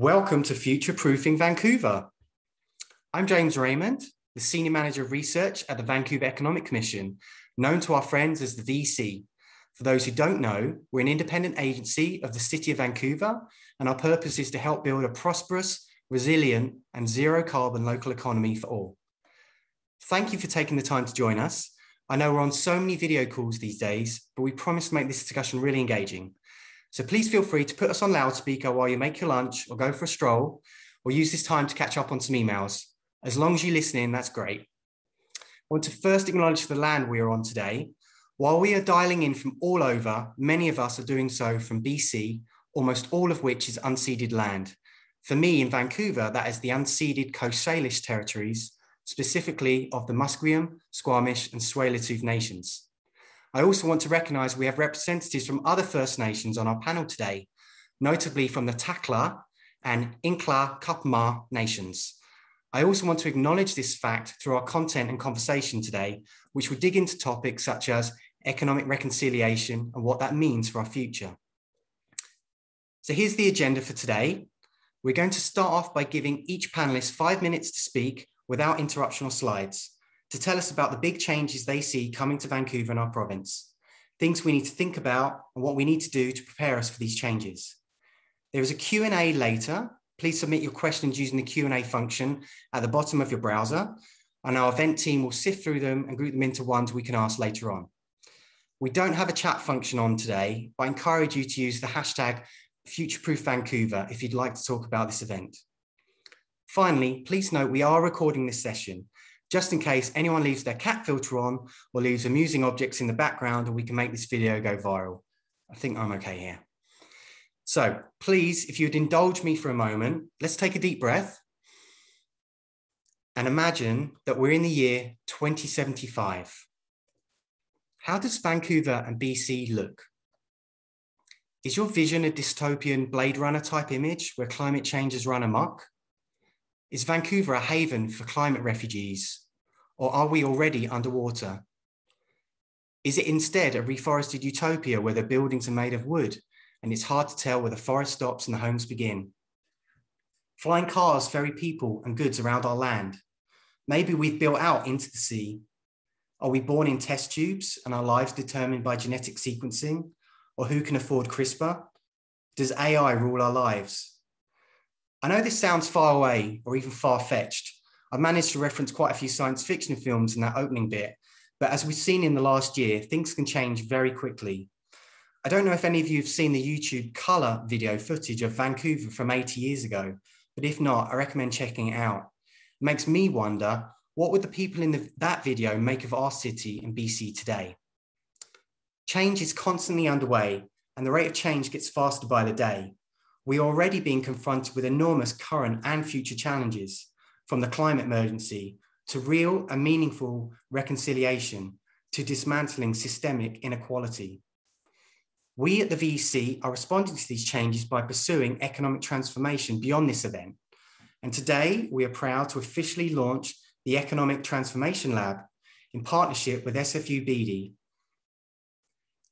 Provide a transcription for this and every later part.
Welcome to Future Proofing Vancouver. I'm James Raymond, the Senior Manager of Research at the Vancouver Economic Commission, known to our friends as the VC. For those who don't know, we're an independent agency of the City of Vancouver, and our purpose is to help build a prosperous, resilient, and zero carbon local economy for all. Thank you for taking the time to join us. I know we're on so many video calls these days, but we promise to make this discussion really engaging. So please feel free to put us on loudspeaker while you make your lunch or go for a stroll, or use this time to catch up on some emails. As long as you listen in, that's great. I want to first acknowledge the land we are on today. While we are dialing in from all over, many of us are doing so from BC, almost all of which is unceded land. For me in Vancouver, that is the unceded Coast Salish territories, specifically of the Musqueam, Squamish, and Tsleil-Waututh nations. I also want to recognise we have representatives from other First Nations on our panel today, notably from the Takla and Nlaka'pamux nations. I also want to acknowledge this fact through our content and conversation today, which will dig into topics such as economic reconciliation and what that means for our future. So here's the agenda for today. We're going to start off by giving each panelist five minutes to speak without interruption or slides to tell us about the big changes they see coming to Vancouver and our province, things we need to think about and what we need to do to prepare us for these changes. There is a Q&A later. Please submit your questions using the Q&A function at the bottom of your browser, and our event team will sift through them and group them into ones we can ask later on. We don't have a chat function on today, but I encourage you to use the hashtag FutureProof Vancouver if you'd like to talk about this event. Finally, please note we are recording this session, just in case anyone leaves their cat filter on or leaves amusing objects in the background and we can make this video go viral. I think I'm okay here. So please, if you'd indulge me for a moment, let's take a deep breath and imagine that we're in the year 2075. How does Vancouver and BC look? Is your vision a dystopian Blade Runner type image where climate change has run amok? Is Vancouver a haven for climate refugees? Or are we already underwater? Is it instead a reforested utopia where the buildings are made of wood and it's hard to tell where the forest stops and the homes begin? Flying cars ferry people and goods around our land. Maybe we've built out into the sea. Are we born in test tubes and our lives determined by genetic sequencing? Or who can afford CRISPR? Does AI rule our lives? I know this sounds far away or even far fetched. I've managed to reference quite a few science fiction films in that opening bit, but as we've seen in the last year, things can change very quickly. I don't know if any of you have seen the YouTube color video footage of Vancouver from 80 years ago, but if not, I recommend checking it out. It makes me wonder, what would the people in the, that video make of our city in BC today? Change is constantly underway and the rate of change gets faster by the day we are already being confronted with enormous current and future challenges, from the climate emergency to real and meaningful reconciliation to dismantling systemic inequality. We at the VC are responding to these changes by pursuing economic transformation beyond this event. And today we are proud to officially launch the Economic Transformation Lab in partnership with SFU Beedie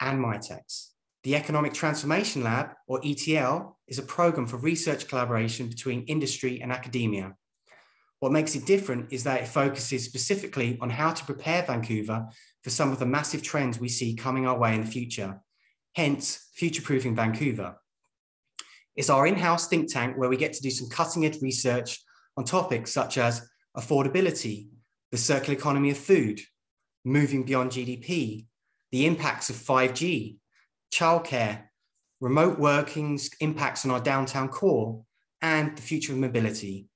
and Mitacs. The Economic Transformation Lab, or ETL, is a program for research collaboration between industry and academia. What makes it different is that it focuses specifically on how to prepare Vancouver for some of the massive trends we see coming our way in the future, hence future-proofing Vancouver. It's our in-house think tank where we get to do some cutting-edge research on topics such as affordability, the circular economy of food, moving beyond GDP, the impacts of 5G, childcare, remote working's impacts on our downtown core, and the future of mobility.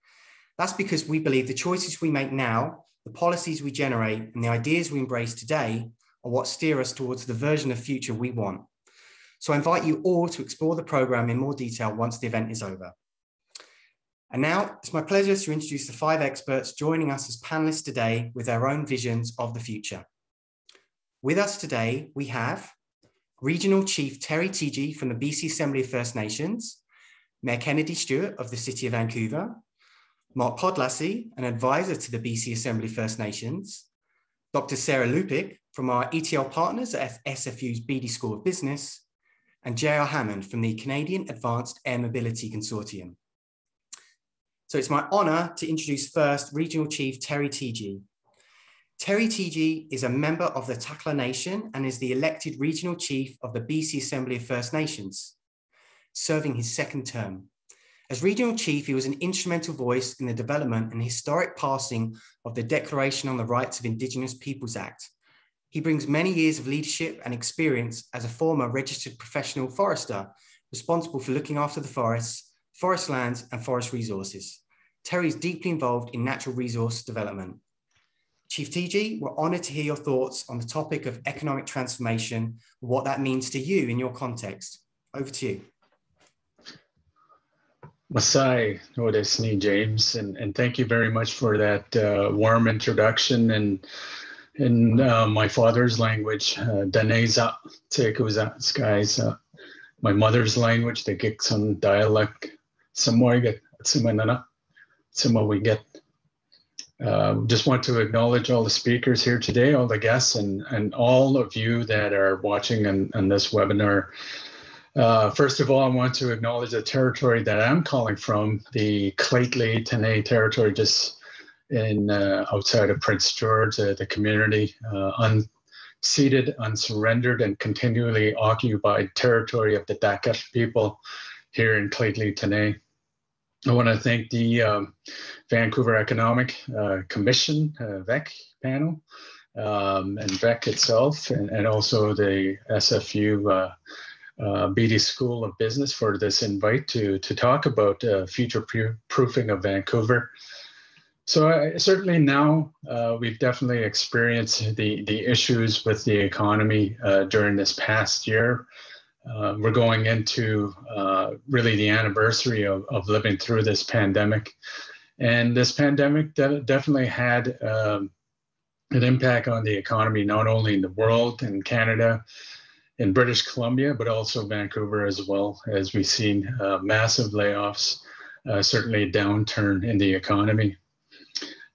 That's because we believe the choices we make now, the policies we generate, and the ideas we embrace today are what steer us towards the version of future we want. So I invite you all to explore the program in more detail once the event is over. And now it's my pleasure to introduce the five experts joining us as panelists today with their own visions of the future. With us today, we have Regional Chief Terry Teegee from the BC Assembly of First Nations, Mayor Kennedy Stewart of the City of Vancouver, Mark Podlasly, an advisor to the BC Assembly of First Nations, Dr. Sarah Lubik from our ETL partners at SFU's Beedie School of Business, and J.R. Hammond from the Canadian Advanced Air Mobility Consortium. So it's my honor to introduce first Regional Chief Terry Teegee. Terry Teegee is a member of the Takla Nation and is the elected Regional Chief of the BC Assembly of First Nations, serving his second term. As Regional Chief, he was an instrumental voice in the development and historic passing of the Declaration on the Rights of Indigenous Peoples Act. He brings many years of leadership and experience as a former registered professional forester, responsible for looking after the forests, forest lands, and forest resources. Terry is deeply involved in natural resource development. Chief Teegee, we're honored to hear your thoughts on the topic of economic transformation, what that means to you in your context. Over to you. Masai Odesni James, and, and thank you very much for that uh, warm introduction and in uh, my father's language, uh, Daneza Tekuza skies, my mother's language, the Gitxsan dialect, Samoiga Tsimanana, we Uh, just want to acknowledge all the speakers here today, all the guests, and, and all of you that are watching on this webinar. Uh, first of all, I want to acknowledge the territory that I'm calling from, the Lheidli T'enneh territory, just in uh, outside of Prince George, uh, the community, uh, unceded, unsurrendered, and continually occupied territory of the Dakelh people here in Lheidli T'enneh. I want to thank the um, Vancouver Economic uh, Commission, uh, VEC panel, um, and VEC itself, and, and also the SFU uh, uh, Beedie School of Business for this invite to, to talk about uh, future proofing of Vancouver. So uh, certainly now uh, we've definitely experienced the, the issues with the economy during this past year. Uh, we're going into uh, really the anniversary of, of living through this pandemic. And this pandemic de- definitely had um, an impact on the economy, not only in the world and Canada, in British Columbia, but also Vancouver as well, as we've seen uh, massive layoffs, uh, certainly a downturn in the economy.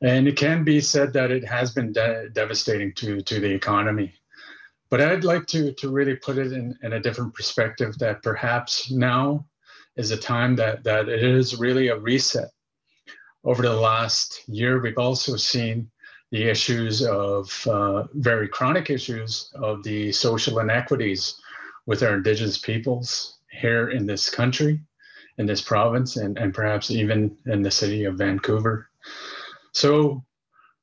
And it can be said that it has been de- devastating to, to the economy. But I'd like to, to really put it in, in a different perspective that perhaps now is a time that, that it is really a reset. Over the last year, we've also seen the issues of uh, very chronic issues of the social inequities with our Indigenous peoples here in this country, in this province, and, and perhaps even in the city of Vancouver. So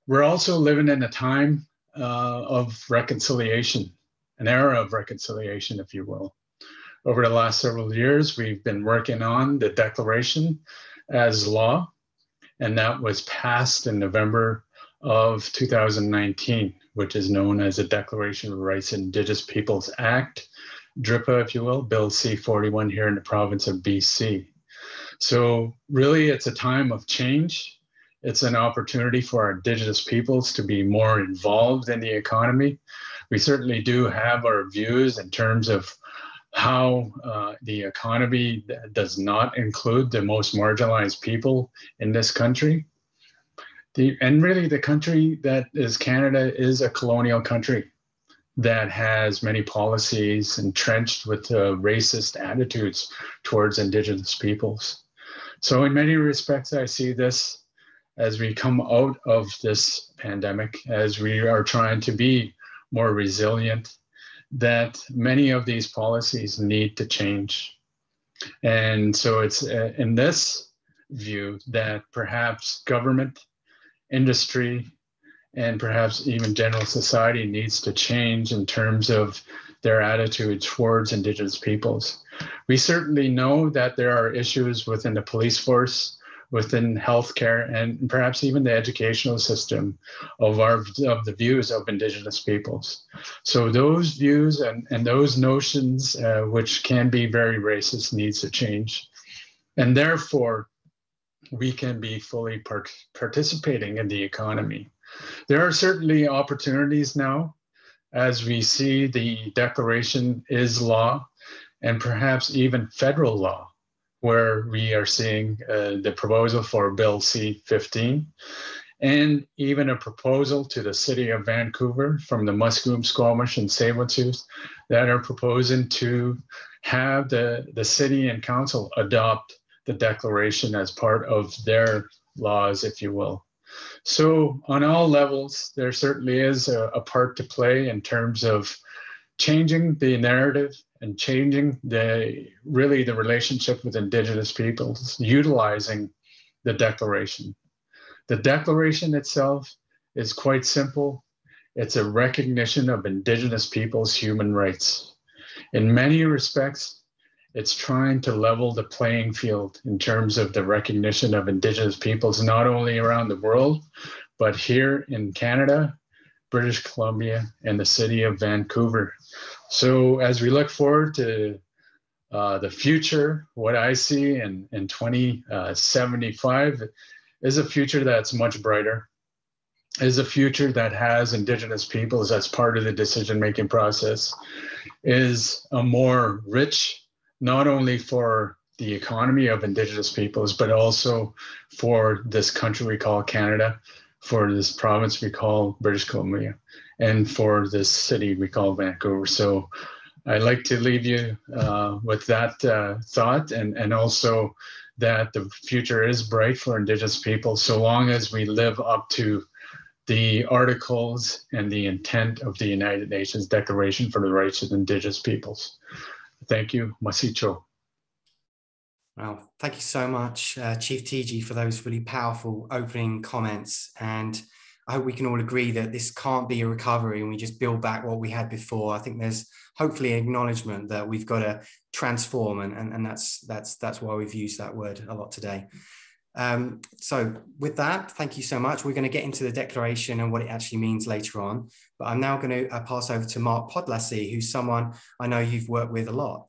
we're also living in a time uh, of reconciliation, an era of reconciliation, if you will. Over the last several years, we've been working on the declaration as law, and that was passed in November of 2019, which is known as the Declaration of Rights and Indigenous Peoples Act, DRIPA, if you will, Bill C 41 here in the province of BC. So, really, it's a time of change it's an opportunity for our Indigenous peoples to be more involved in the economy. We certainly do have our views in terms of how uh, the economy does not include the most marginalized people in this country. The, and really, the country that is Canada is a colonial country that has many policies entrenched with uh, racist attitudes towards Indigenous peoples. So, in many respects, I see this as we come out of this pandemic, as we are trying to be more resilient, that many of these policies need to change. And so it's uh, in this view that perhaps government, industry, and perhaps even general society needs to change in terms of their attitude towards Indigenous peoples. We certainly know that there are issues within the police force within healthcare and perhaps even the educational system of our of the views of indigenous peoples. So those views and, and those notions uh, which can be very racist needs to change. And therefore we can be fully part- participating in the economy. There are certainly opportunities now as we see the declaration is law and perhaps even federal law where we are seeing uh, the proposal for Bill C 15 and even a proposal to the city of Vancouver from the Musqueam, Squamish, and Tsleil-Waututh that are proposing to have the, the city and council adopt the declaration as part of their laws, if you will. So, on all levels, there certainly is a, a part to play in terms of changing the narrative and changing the really the relationship with indigenous peoples utilizing the declaration. The declaration itself is quite simple. It's a recognition of indigenous peoples human rights. In many respects it's trying to level the playing field in terms of the recognition of indigenous peoples not only around the world but here in canada british columbia and the city of vancouver so as we look forward to uh, the future, what I see in, in 2075 is a future that's much brighter, is a future that has Indigenous peoples as part of the decision making process, is a more rich, not only for the economy of Indigenous peoples, but also for this country we call Canada, for this province we call British Columbia and for this city we call Vancouver. So I'd like to leave you uh, with that uh, thought and, and also that the future is bright for Indigenous people so long as we live up to the articles and the intent of the United Nations Declaration for the Rights of Indigenous Peoples. Thank you, Masicho. Well, thank you so much, uh, Chief Teegee, for those really powerful opening comments. And I hope we can all agree that this can't be a recovery and we just build back what we had before. I think there's hopefully an acknowledgement that we've got to transform, and, and, and that's that's that's why we've used that word a lot today. Um, so with that, thank you so much. We're going to get into the declaration and what it actually means later on. But I'm now going to uh, pass over to Mark Podlasly, who's someone I know you've worked with a lot.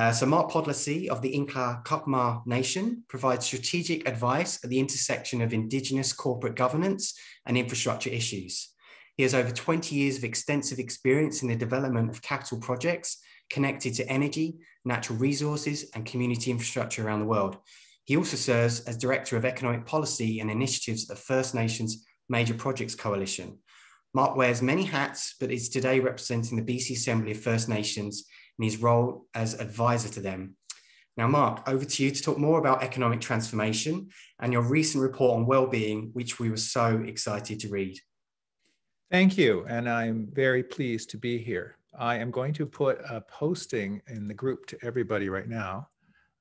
Uh, so Mark Podlasly of the Nlaka'pamux Nation provides strategic advice at the intersection of Indigenous corporate governance and infrastructure issues. He has over 20 years of extensive experience in the development of capital projects connected to energy, natural resources, and community infrastructure around the world. He also serves as Director of Economic Policy and Initiatives at the First Nations Major Projects Coalition. Mark wears many hats, but is today representing the BC Assembly of First Nations in his role as advisor to them. Now, Mark, over to you to talk more about economic transformation and your recent report on well-being, which we were so excited to read. Thank you, and I'm very pleased to be here. I am going to put a posting in the group to everybody right now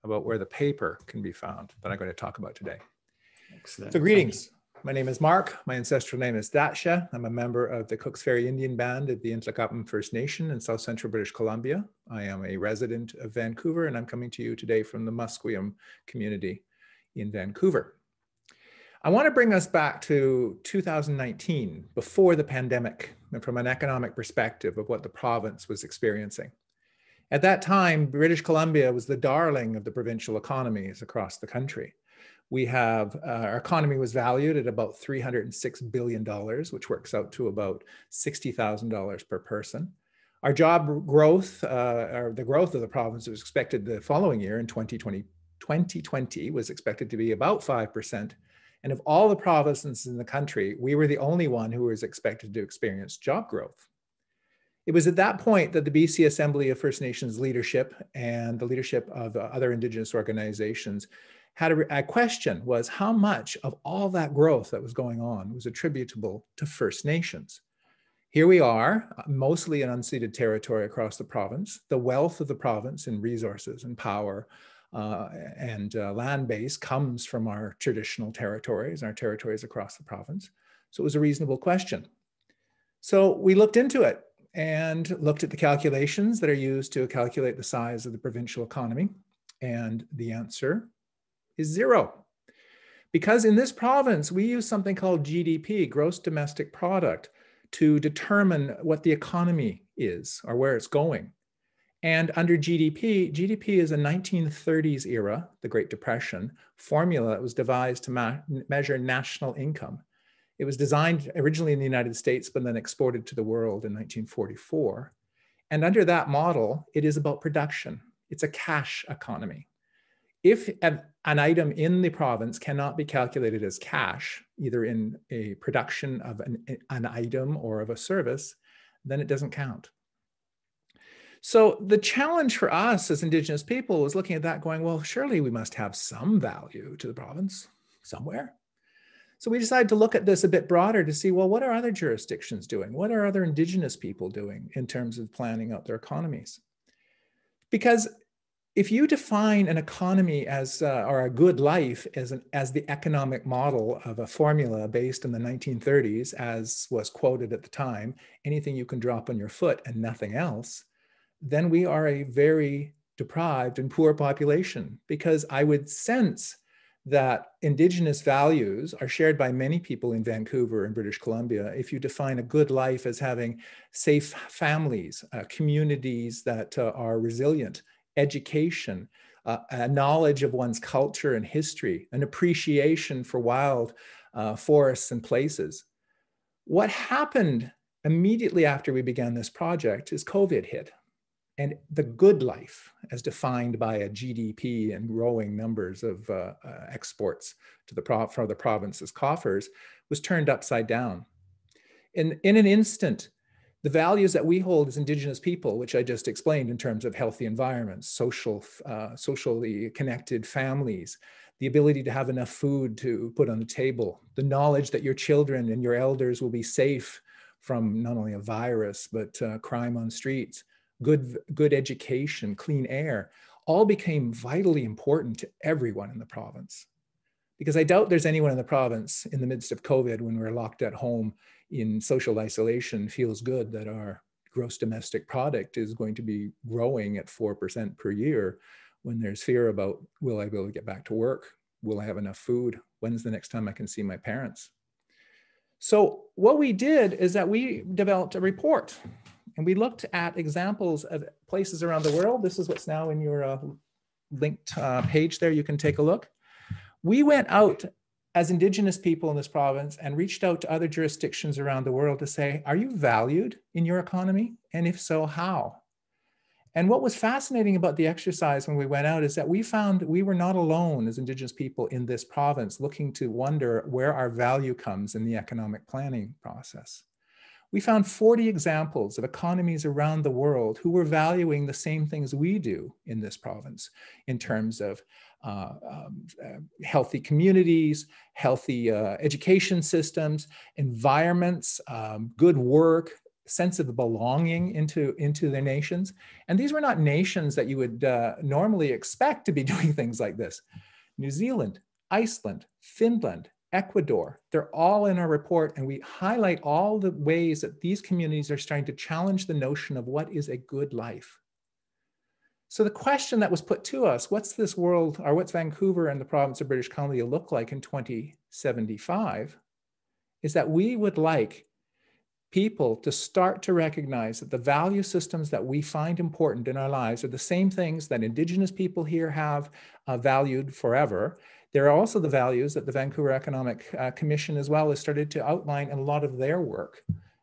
about where the paper can be found that I'm going to talk about today. Excellent. So greetings. My name is Mark. My ancestral name is Datsha. I'm a member of the Cooks Ferry Indian Band of the Ntlaka'pam First Nation in South Central British Columbia. I am a resident of Vancouver and I'm coming to you today from the Musqueam community in Vancouver. I want to bring us back to 2019, before the pandemic, and from an economic perspective of what the province was experiencing. At that time, British Columbia was the darling of the provincial economies across the country we have uh, our economy was valued at about $306 billion, which works out to about $60,000 per person. Our job growth, uh, or the growth of the province was expected the following year in 2020, 2020 was expected to be about 5%. And of all the provinces in the country, we were the only one who was expected to experience job growth. It was at that point that the BC Assembly of First Nations leadership and the leadership of uh, other Indigenous organizations had a, a, question was how much of all that growth that was going on was attributable to First Nations. Here we are, uh, mostly in unceded territory across the province. The wealth of the province in resources and power uh, and uh, land base comes from our traditional territories, our territories across the province. So it was a reasonable question. So we looked into it and looked at the calculations that are used to calculate the size of the provincial economy. And the answer is zero. Because in this province, we use something called GDP, gross domestic product, to determine what the economy is or where it's going. And under GDP, GDP is a 1930s era, the Great Depression, formula that was devised to measure national income. It was designed originally in the United States, but then exported to the world in 1944. And under that model, it is about production. It's a cash economy. If an, item in the province cannot be calculated as cash, either in a production of an, an item or of a service, then it doesn't count. So the challenge for us as Indigenous people was looking at that going, well, surely we must have some value to the province somewhere. So we decided to look at this a bit broader to see, well, what are other jurisdictions doing? What are other Indigenous people doing in terms of planning out their economies? Because if you define an economy as, uh, or a good life as, an, as the economic model of a formula based in the 1930s, as was quoted at the time, anything you can drop on your foot and nothing else, then we are a very deprived and poor population because I would sense that Indigenous values are shared by many people in Vancouver and British Columbia. If you define a good life as having safe families, uh, communities that uh, are resilient, education, uh, a knowledge of one's culture and history, an appreciation for wild uh, forests and places. What happened immediately after we began this project is COVID hit. And the good life, as defined by a GDP and growing numbers of uh, uh, exports to the pro- for the province's coffers, was turned upside down. In, in an instant, the values that we hold as Indigenous people, which I just explained in terms of healthy environments, social, uh, socially connected families, the ability to have enough food to put on the table, the knowledge that your children and your elders will be safe from not only a virus, but uh, crime on streets, good, good education, clean air, all became vitally important to everyone in the province. Because I doubt there's anyone in the province in the midst of COVID when we're locked at home in social isolation feels good that our gross domestic product is going to be growing at 4% per year when there's fear about will I be able to get back to work? Will I have enough food? When's the next time I can see my parents? So, what we did is that we developed a report and we looked at examples of places around the world. This is what's now in your uh, linked uh, page there. You can take a look. We went out as Indigenous people in this province and reached out to other jurisdictions around the world to say, are you valued in your economy? And if so, how? And what was fascinating about the exercise when we went out is that we found we were not alone as Indigenous people in this province looking to wonder where our value comes in the economic planning process we found 40 examples of economies around the world who were valuing the same things we do in this province in terms of uh, um, uh, healthy communities, healthy uh, education systems, environments, um, good work, sense of belonging into, into their nations. And these were not nations that you would uh, normally expect to be doing things like this. New Zealand, Iceland, Finland, Ecuador, they're all in our report, and we highlight all the ways that these communities are starting to challenge the notion of what is a good life. So the question that was put to us, what's this world, or what's Vancouver and the province of British Columbia look like in 2075, is that we would like people to start to recognize that the value systems that we find important in our lives are the same things that Indigenous people here have uh, valued forever, there are also the values that the Vancouver Economic uh, Commission as well has started to outline in a lot of their work.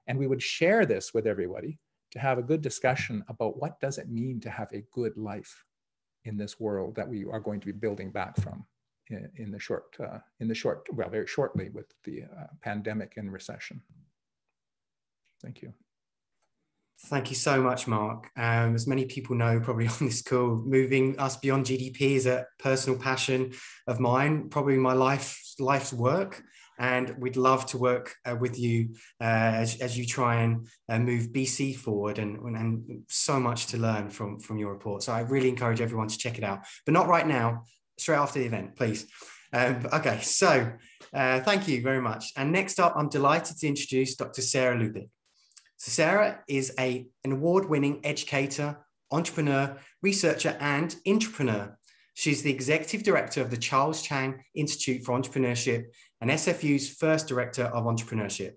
And we would share this with everybody to have a good discussion about what does it mean to have a good life in this world that we are going to be building back from in, in the short, uh, in the short, well, very shortly with the uh, pandemic and recession. Thank you. Thank you so much, Mark. Um, as many people know, probably on this call, moving us beyond GDP is a personal passion of mine, probably my life life's work. And we'd love to work uh, with you uh, as, as you try and uh, move BC forward, and, and so much to learn from from your report. So I really encourage everyone to check it out, but not right now. Straight after the event, please. Um, okay, so uh, thank you very much. And next up, I'm delighted to introduce Dr. Sarah Lubik. So Sarah is a, an award-winning educator, entrepreneur, researcher, and entrepreneur. She's the executive director of the Charles Chang Institute for Entrepreneurship and SFU's first director of entrepreneurship.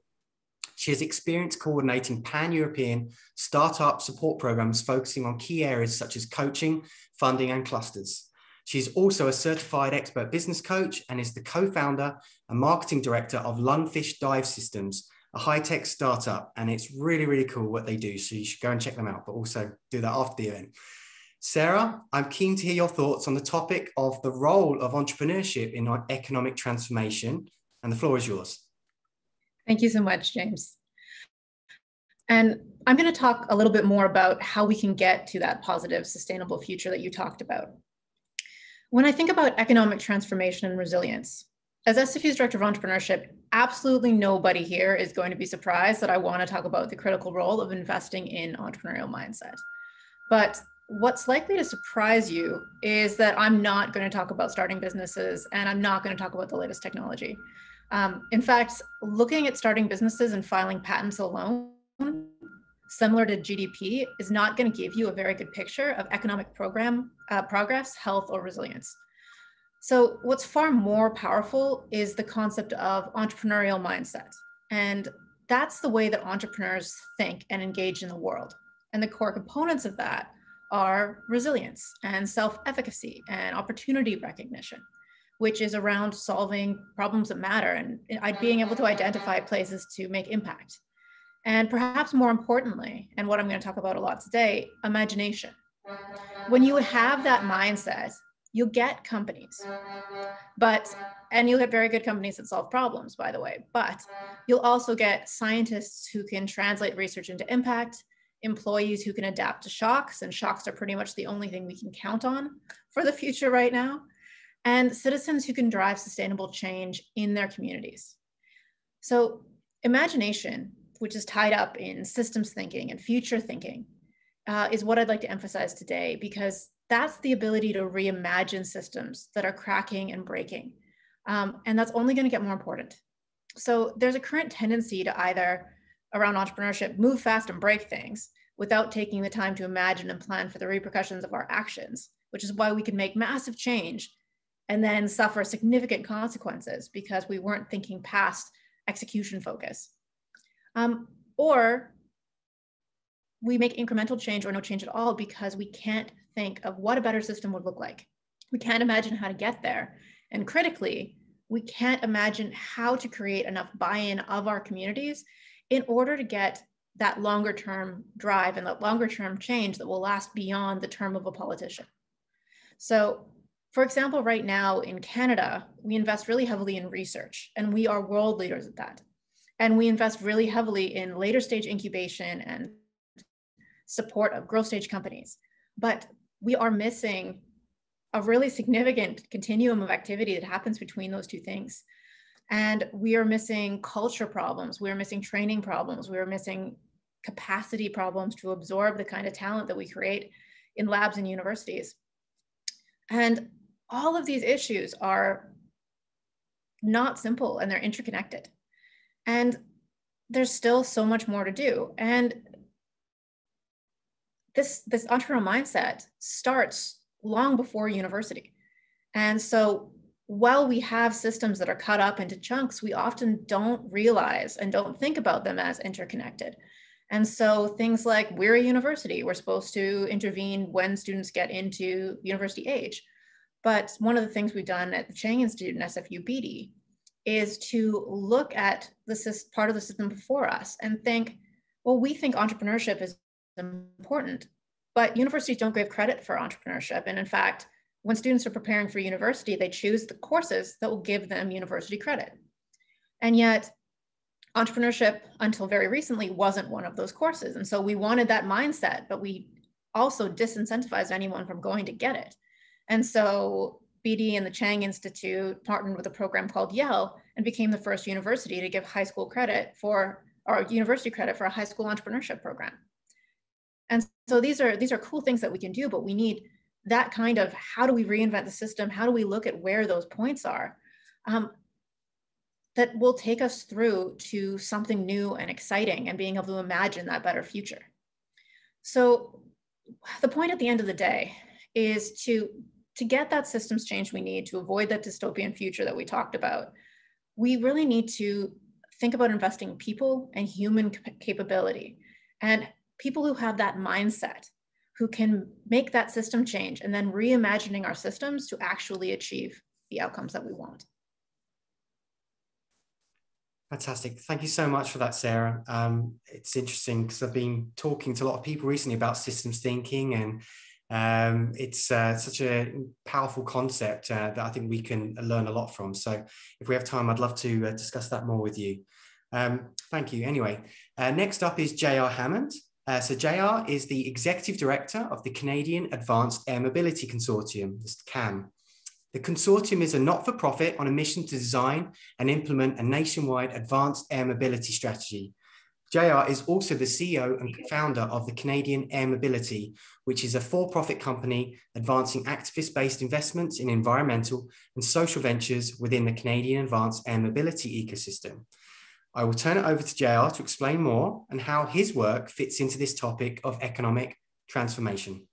She has experience coordinating pan-European startup support programs focusing on key areas such as coaching, funding, and clusters. She's also a certified expert business coach and is the co-founder and marketing director of Lungfish Dive Systems, a high tech startup, and it's really, really cool what they do. So you should go and check them out, but also do that after the event. Sarah, I'm keen to hear your thoughts on the topic of the role of entrepreneurship in our economic transformation, and the floor is yours. Thank you so much, James. And I'm going to talk a little bit more about how we can get to that positive, sustainable future that you talked about. When I think about economic transformation and resilience, as SFU's Director of Entrepreneurship, absolutely nobody here is going to be surprised that I want to talk about the critical role of investing in entrepreneurial mindset. But what's likely to surprise you is that I'm not going to talk about starting businesses and I'm not going to talk about the latest technology. Um, in fact, looking at starting businesses and filing patents alone, similar to GDP, is not going to give you a very good picture of economic program uh, progress, health, or resilience. So, what's far more powerful is the concept of entrepreneurial mindset. And that's the way that entrepreneurs think and engage in the world. And the core components of that are resilience and self efficacy and opportunity recognition, which is around solving problems that matter and being able to identify places to make impact. And perhaps more importantly, and what I'm going to talk about a lot today, imagination. When you have that mindset, you'll get companies. But and you'll get very good companies that solve problems by the way but you'll also get scientists who can translate research into impact employees who can adapt to shocks and shocks are pretty much the only thing we can count on for the future right now and citizens who can drive sustainable change in their communities. So imagination which is tied up in systems thinking and future thinking uh, is what i'd like to emphasize today because that's the ability to reimagine systems that are cracking and breaking. Um, and that's only going to get more important. So there's a current tendency to either, around entrepreneurship, move fast and break things without taking the time to imagine and plan for the repercussions of our actions, which is why we can make massive change and then suffer significant consequences because we weren't thinking past execution focus. Um, or we make incremental change or no change at all because we can't think of what a better system would look like. We can't imagine how to get there. And critically, we can't imagine how to create enough buy-in of our communities in order to get that longer term drive and that longer term change that will last beyond the term of a politician. So for example, right now in Canada, we invest really heavily in research and we are world leaders at that. And we invest really heavily in later stage incubation and support of growth stage companies. But we are missing a really significant continuum of activity that happens between those two things. And we are missing culture problems, we are missing training problems, we are missing capacity problems to absorb the kind of talent that we create in labs and universities. And all of these issues are not simple and they're interconnected. And there's still so much more to do. And this this entrepreneurial mindset starts long before university. And so while we have systems that are cut up into chunks we often don't realize and don't think about them as interconnected. And so things like we're a university we're supposed to intervene when students get into university age. But one of the things we've done at the chang institute and sfu Beedie is to look at the part of the system before us and think well we think entrepreneurship is important. But universities don't give credit for entrepreneurship. And in fact, when students are preparing for university, they choose the courses that will give them university credit. And yet, entrepreneurship, until very recently, wasn't one of those courses. And so we wanted that mindset, but we also disincentivized anyone from going to get it. And so Beedie and the Chang Institute partnered with a program called Yell and became the first university to give high school credit for, or university credit for a high school entrepreneurship program. And so these are these are cool things that we can do, but we need that kind of how do we reinvent the system? How do we look at where those points are? Um, that will take us through to something new and exciting and being able to imagine that better future. So the point at the end of the day is to, to get that systems change we need to avoid that dystopian future that we talked about, we really need to think about investing people and human capability and people who have that mindset, who can make that system change and then reimagining our systems to actually achieve the outcomes that we want. Fantastic. Thank you so much for that, Sarah. Um, it's interesting because I've been talking to a lot of people recently about systems thinking, and um, it's uh, such a powerful concept uh, that I think we can learn a lot from. So, if we have time, I'd love to uh, discuss that more with you. Um, thank you. Anyway, uh, next up is J.R. Hammond. Uh, so JR is the Executive Director of the Canadian Advanced Air Mobility Consortium, the CAM. The consortium is a not-for-profit on a mission to design and implement a nationwide advanced air mobility strategy. JR is also the CEO and founder of the Canadian Air Mobility, which is a for-profit company advancing activist-based investments in environmental and social ventures within the Canadian advanced air mobility ecosystem. I will turn it over to JR to explain more and how his work fits into this topic of economic transformation.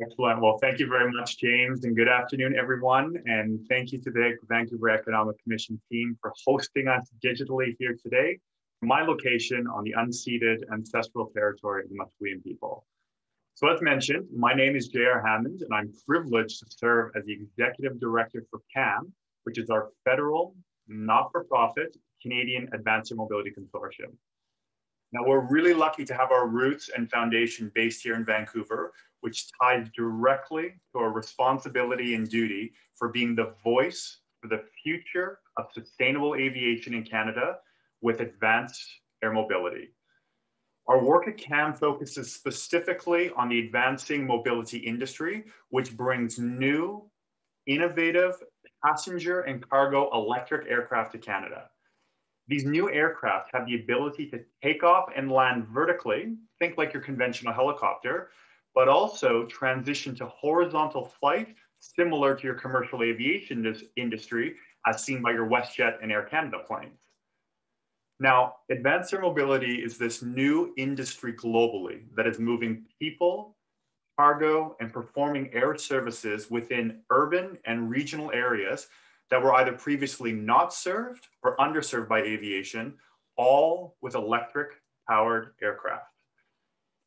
Excellent. Well, thank you very much, James, and good afternoon, everyone. And thank you to the Vancouver Economic Commission team for hosting us digitally here today from my location on the unceded ancestral territory of the Musqueam people. So as mentioned, my name is J.R. Hammond, and I'm privileged to serve as the Executive Director for CAM, which is our federal, not-for-profit Canadian Advanced Air Mobility Consortium. Now, we're really lucky to have our roots and foundation based here in Vancouver, which ties directly to our responsibility and duty for being the voice for the future of sustainable aviation in Canada with advanced air mobility. Our work at CAM focuses specifically on the advancing mobility industry, which brings new, innovative passenger and cargo electric aircraft to Canada. These new aircraft have the ability to take off and land vertically, think like your conventional helicopter, but also transition to horizontal flight, similar to your commercial aviation industry, as seen by your WestJet and Air Canada planes. Now, advanced air mobility is this new industry globally that is moving people, cargo, and performing air services within urban and regional areas that were either previously not served or underserved by aviation, all with electric powered aircraft.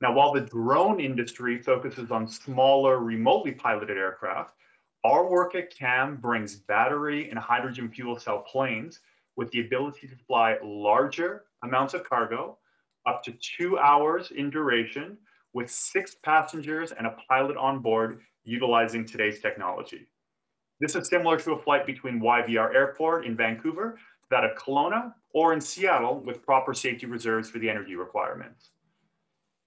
Now, while the drone industry focuses on smaller, remotely piloted aircraft, our work at CAM brings battery and hydrogen fuel cell planes with the ability to fly larger amounts of cargo, up to two hours in duration, with six passengers and a pilot on board utilizing today's technology. This is similar to a flight between YVR Airport in Vancouver, that of Kelowna, or in Seattle with proper safety reserves for the energy requirements.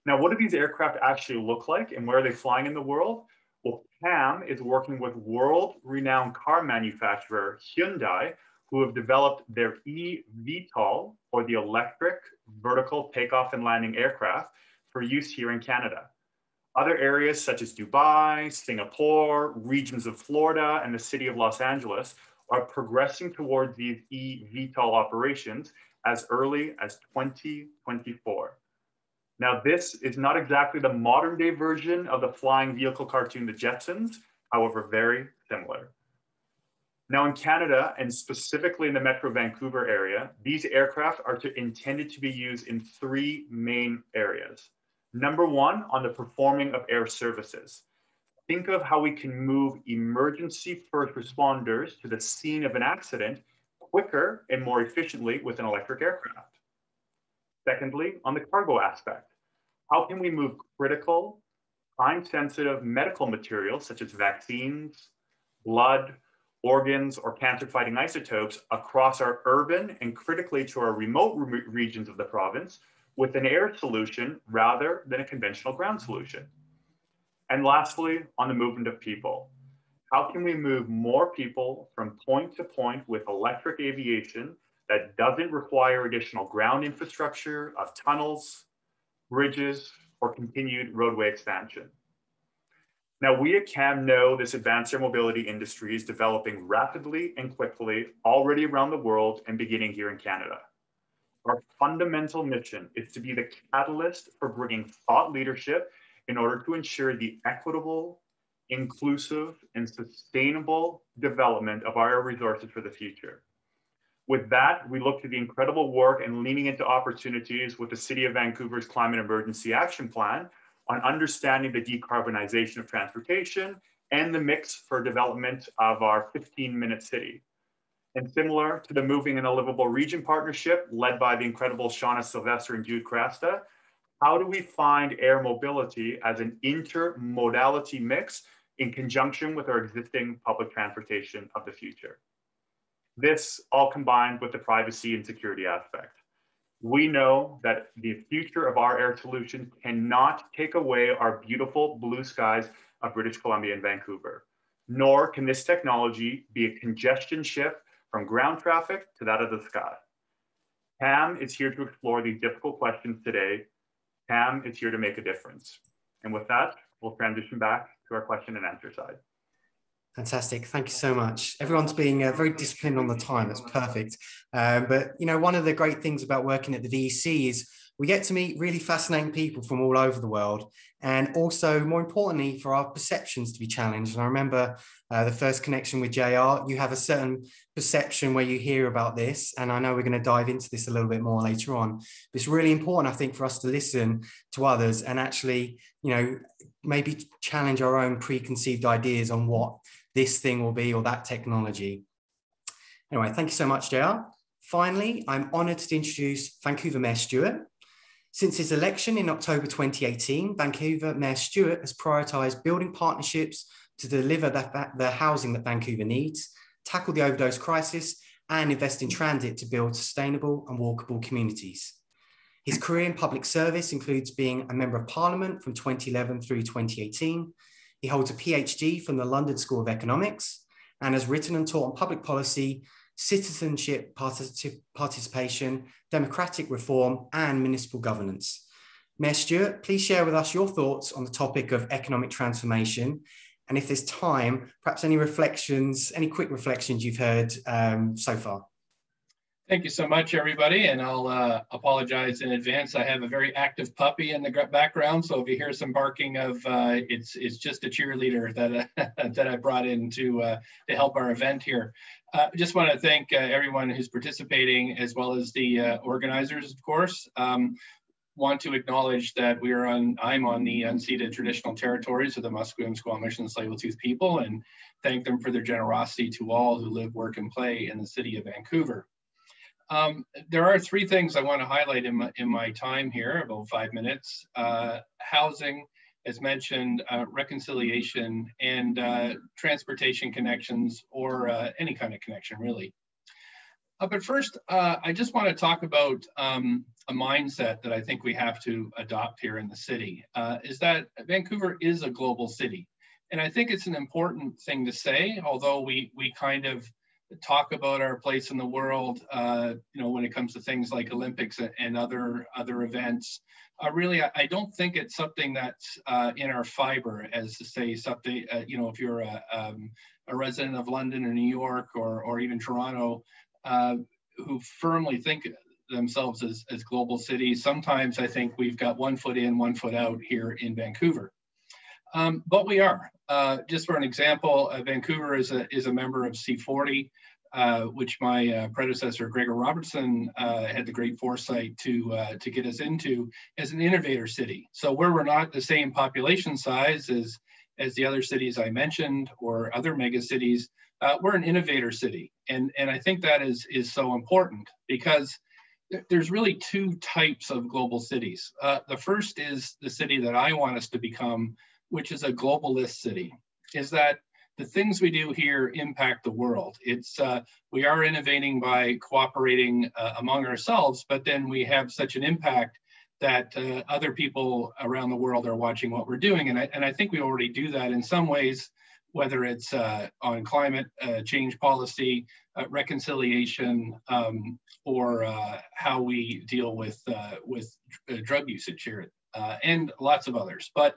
Now, what do these aircraft actually look like and where are they flying in the world? Well, CAM is working with world-renowned car manufacturer Hyundai who have developed their eVTOL, or the electric vertical takeoff and landing aircraft, for use here in Canada. Other areas such as Dubai, Singapore, regions of Florida, and the city of Los Angeles are progressing towards these eVTOL operations as early as 2024. Now, this is not exactly the modern day version of the flying vehicle cartoon, The Jetsons, however, very similar. Now in Canada, and specifically in the Metro Vancouver area, these aircraft are to, intended to be used in three main areas. Number one, on the performing of air services. Think of how we can move emergency first responders to the scene of an accident quicker and more efficiently with an electric aircraft. Secondly, on the cargo aspect, how can we move critical, time sensitive medical materials such as vaccines, blood, organs, or cancer-fighting isotopes across our urban and critically to our remote re regions of the province with an air solution rather than a conventional ground solution. And lastly, on the movement of people. How can we move more people from point to point with electric aviation that doesn't require additional ground infrastructure of tunnels, bridges, or continued roadway expansion? Now, we at CAM know this advanced air mobility industry is developing rapidly and quickly already around the world and beginning here in Canada. Our fundamental mission is to be the catalyst for bringing thought leadership in order to ensure the equitable, inclusive, and sustainable development of our resources for the future. With that, we look to the incredible work and leaning into opportunities with the City of Vancouver's Climate Emergency Action Plan, on understanding the decarbonization of transportation and the mix for development of our 15 minute city. And similar to the Moving in a Livable Region partnership led by the incredible Shauna Sylvester and Jude Crasta, how do we find air mobility as an intermodality mix in conjunction with our existing public transportation of the future? This all combined with the privacy and security aspect. We know that the future of our air solutions cannot take away our beautiful blue skies of British Columbia and Vancouver, nor can this technology be a congestion shift from ground traffic to that of the sky. CAM is here to explore these difficult questions today. CAM is here to make a difference. And with that, we'll transition back to our question and answer side. Fantastic. Thank you so much. Everyone's being uh, very disciplined on the time. That's perfect. Um, but, you know, one of the great things about working at the VEC is we get to meet really fascinating people from all over the world. And also, more importantly, for our perceptions to be challenged. And I remember uh, the first connection with JR, you have a certain perception where you hear about this. And I know we're going to dive into this a little bit more later on. But it's really important, I think, for us to listen to others and actually, you know, maybe challenge our own preconceived ideas on what this thing will be or that technology. Anyway, thank you so much, JR. Finally, I'm honoured to introduce Vancouver Mayor Stewart. Since his election in October 2018, Vancouver Mayor Stewart has prioritised building partnerships to deliver the, the housing that Vancouver needs, tackle the overdose crisis, and invest in transit to build sustainable and walkable communities. His career in public service includes being a member of parliament from 2011 through 2018, he holds a PhD from the London School of Economics and has written and taught on public policy, citizenship particip participation, democratic reform, and municipal governance. Mayor Stewart, please share with us your thoughts on the topic of economic transformation. And if there's time, perhaps any reflections, any quick reflections you've heard um, so far. Thank you so much, everybody. And I'll uh, apologize in advance. I have a very active puppy in the background, so if you hear some barking of, uh, it's it's just a cheerleader that uh, that I brought in to uh, to help our event here. Uh, just want to thank uh, everyone who's participating, as well as the organizers, of course. Um, want to acknowledge that we are on. I'm on the unceded traditional territories of the Musqueam, Squamish, and Tsleil-Waututh people, and thank them for their generosity to all who live, work, and play in the city of Vancouver. Um, there are three things I want to highlight in my, in my time here, about five minutes. Uh, housing, as mentioned, uh, reconciliation, and uh, transportation connections, or uh, any kind of connection, really. Uh, but first, uh, I just want to talk about um, a mindset that I think we have to adopt here in the city, is that Vancouver is a global city. And I think it's an important thing to say, although we, we kind of talk about our place in the world, uh, you know, when it comes to things like Olympics and other other events. Uh, really, I, I, don't think it's something that's uh, in our fiber, as to say something. Uh, you know, if you're a, um, a resident of London or New York or or even Toronto, uh, who firmly think themselves as, as global cities. Sometimes I think we've got one foot in, one foot out here in Vancouver. Um, but we are. Uh, just for an example, uh, Vancouver is a, is a member of C40, uh, which my uh, predecessor, Gregor Robertson, uh, had the great foresight to, uh, to get us into as an innovator city. So where we're not the same population size as, as the other cities I mentioned or other mega cities, we're an innovator city. And, and I think that is, is so important because there's really two types of global cities. the first is the city that I want us to become, which is a globalist city, is that the things we do here impact the world. It's uh, we are innovating by cooperating uh, among ourselves, but then we have such an impact that uh, other people around the world are watching what we're doing, and I, and I think we already do that in some ways, whether it's uh, on climate uh, change policy, uh, reconciliation, um, or how we deal with with drug usage here, and lots of others. But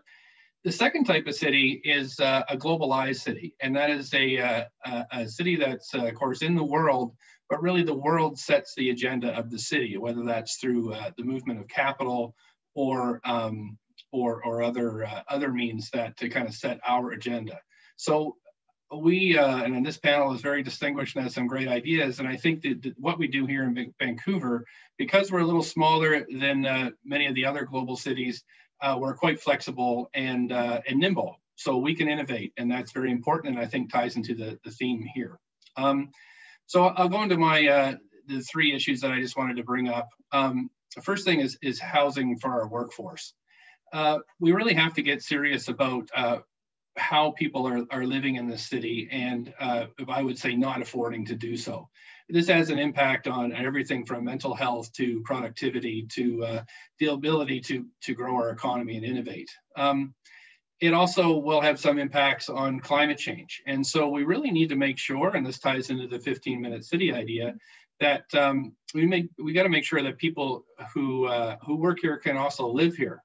the second type of city is uh, a globalized city, and that is a, uh, a city that's, uh, of course, in the world, but really the world sets the agenda of the city, whether that's through uh, the movement of capital or um, or, or other uh, other means that to kind of set our agenda. So we uh, and this panel is very distinguished and has some great ideas. And I think that, that what we do here in Vancouver, because we're a little smaller than many of the other global cities, uh, we're quite flexible and, uh, and nimble. So we can innovate, and that's very important, and I think ties into the, the theme here. Um, so I'll go into my uh, the three issues that I just wanted to bring up. Um, the first thing is, is housing for our workforce. Uh, we really have to get serious about uh, how people are, are living in the city and uh, I would say not affording to do so. This has an impact on everything from mental health to productivity to uh, the ability to, to grow our economy and innovate. Um, it also will have some impacts on climate change. And so we really need to make sure, and this ties into the 15 minute city idea, that um, we make we got to make sure that people who uh, who work here can also live here.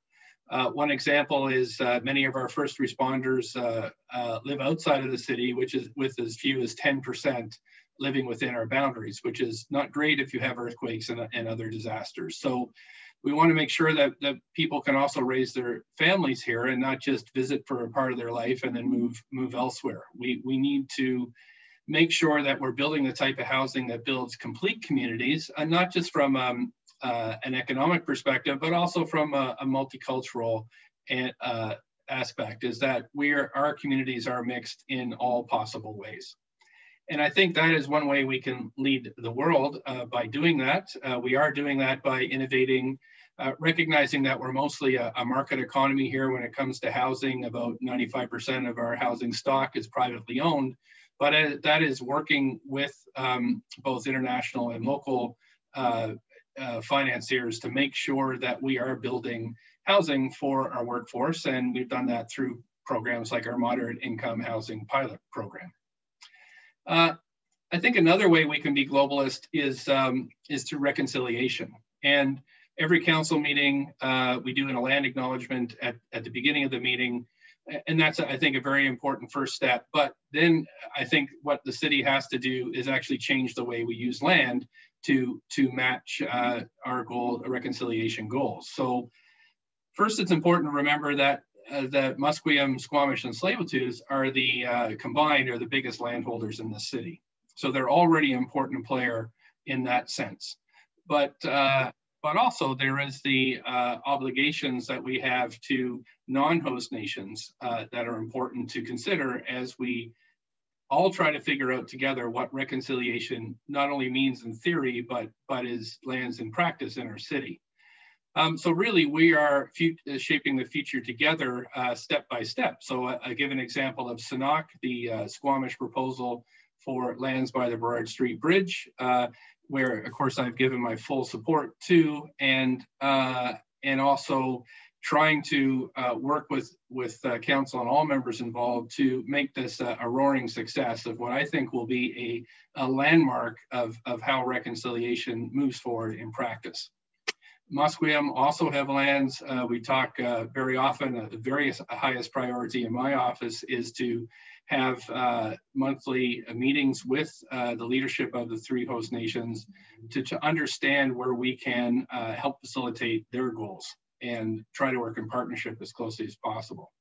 Uh, one example is uh, many of our first responders uh, uh, live outside of the city, which is with as few as 10% living within our boundaries, which is not great if you have earthquakes and, and other disasters. So we want to make sure that, that people can also raise their families here and not just visit for a part of their life and then move move elsewhere. We, we need to make sure that we're building the type of housing that builds complete communities, and not just from um, uh, an economic perspective, but also from a, a multicultural and, uh, aspect, is that we are, our communities are mixed in all possible ways. And I think that is one way we can lead the world uh, by doing that. Uh, we are doing that by innovating, uh, recognizing that we're mostly a, a, market economy here when it comes to housing. About 95% of our housing stock is privately owned, but uh, that is working with um, both international and local uh, uh, financiers to make sure that we are building housing for our workforce. And we've done that through programs like our moderate income housing pilot program. Uh, I think another way we can be globalist is, um, is through reconciliation. And every council meeting, uh, we do in a land acknowledgement at, at the beginning of the meeting. And that's, I think, a very important first step. But then I think what the city has to do is actually change the way we use land to, to match uh, our goal, reconciliation goals. So first, it's important to remember that uh, that Musqueam, Squamish, and Tsleil-Waututh are the uh, combined are the biggest landholders in the city. So they're already an important player in that sense. But uh, but also there is the uh, obligations that we have to non-host nations uh, that are important to consider as we all try to figure out together what reconciliation not only means in theory, but but is lands in practice in our city. Um, so really, we are uh, shaping the future together uh, step by step. So I, uh, I, give an example of Senakw, the uh, Squamish proposal for lands by the Burrard Street Bridge, uh, where of course I've given my full support to, and uh, and also trying to work with with council and all members involved to make this a roaring success of what I think will be a, a landmark of, of how reconciliation moves forward in practice. Musqueam also have lands. Uh, we talk uh, very often, uh, the highest priority in my office is to have uh, monthly meetings with uh, the leadership of the three host nations to, to understand where we can uh, help facilitate their goals and try to work in partnership as closely as possible.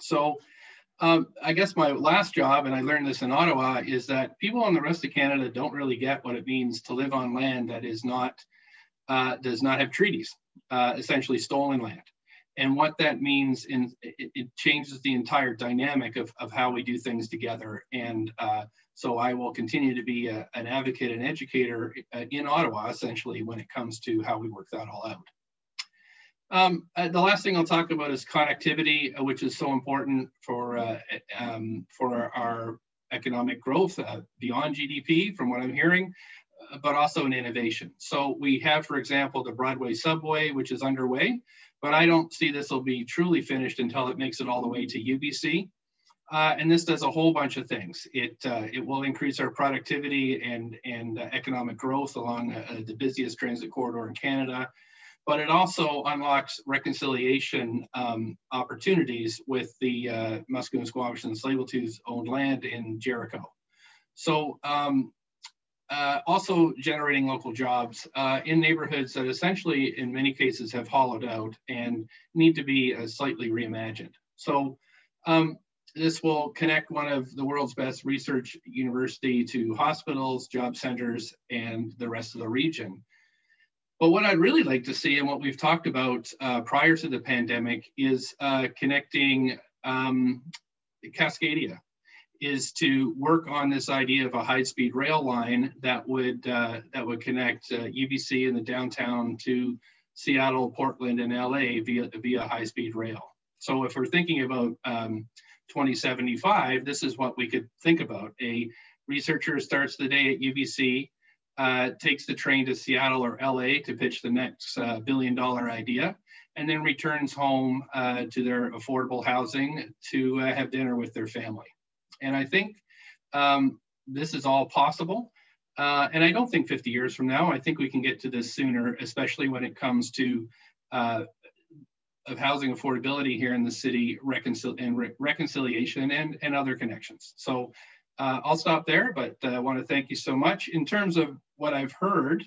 So um, I guess my last job, and I learned this in Ottawa, is that people in the rest of Canada don't really get what it means to live on land that is not uh, does not have treaties, uh, essentially stolen land. And what that means, in, it, it, changes the entire dynamic of, of how we do things together. And uh, so I will continue to be a, an advocate and educator uh, in Ottawa, essentially, when it comes to how we work that all out. Um, uh, the last thing I'll talk about is connectivity, uh, which is so important for, uh, um, for our, our, economic growth uh, beyond GDP, from what I'm hearing but also in innovation. So we have, for example, the Broadway subway, which is underway, but I don't see this will be truly finished until it makes it all the way to UBC. Uh, and this does a whole bunch of things. It, uh, it will increase our productivity and, and uh, economic growth along uh, the busiest transit corridor in Canada, but it also unlocks reconciliation um, opportunities with the uh, Musqueam, Squamish, and Tsleil-Waututh owned land in Jericho. So um, uh, also generating local jobs uh, in neighborhoods that essentially in many cases have hollowed out and need to be uh, slightly reimagined. So um, this will connect one of the world's best research university to hospitals, job centers, and the rest of the region. But what I'd really like to see and what we've talked about uh, prior to the pandemic is uh, connecting um, Cascadia is to work on this idea of a high-speed rail line that would uh, that would connect uh, UBC and the downtown to Seattle, Portland, and LA via via high-speed rail. So if we're thinking about um, 2075, this is what we could think about: a researcher starts the day at UBC, uh, takes the train to Seattle or LA to pitch the next uh, billion dollar idea, and then returns home uh, to their affordable housing to uh, have dinner with their family. And I think um, this is all possible. Uh, and I don't think 50 years from now, I think we can get to this sooner, especially when it comes to uh, of housing affordability here in the city reconcil and re reconciliation and, and other connections. So uh, I'll stop there, but uh, I want to thank you so much. In terms of what I've heard,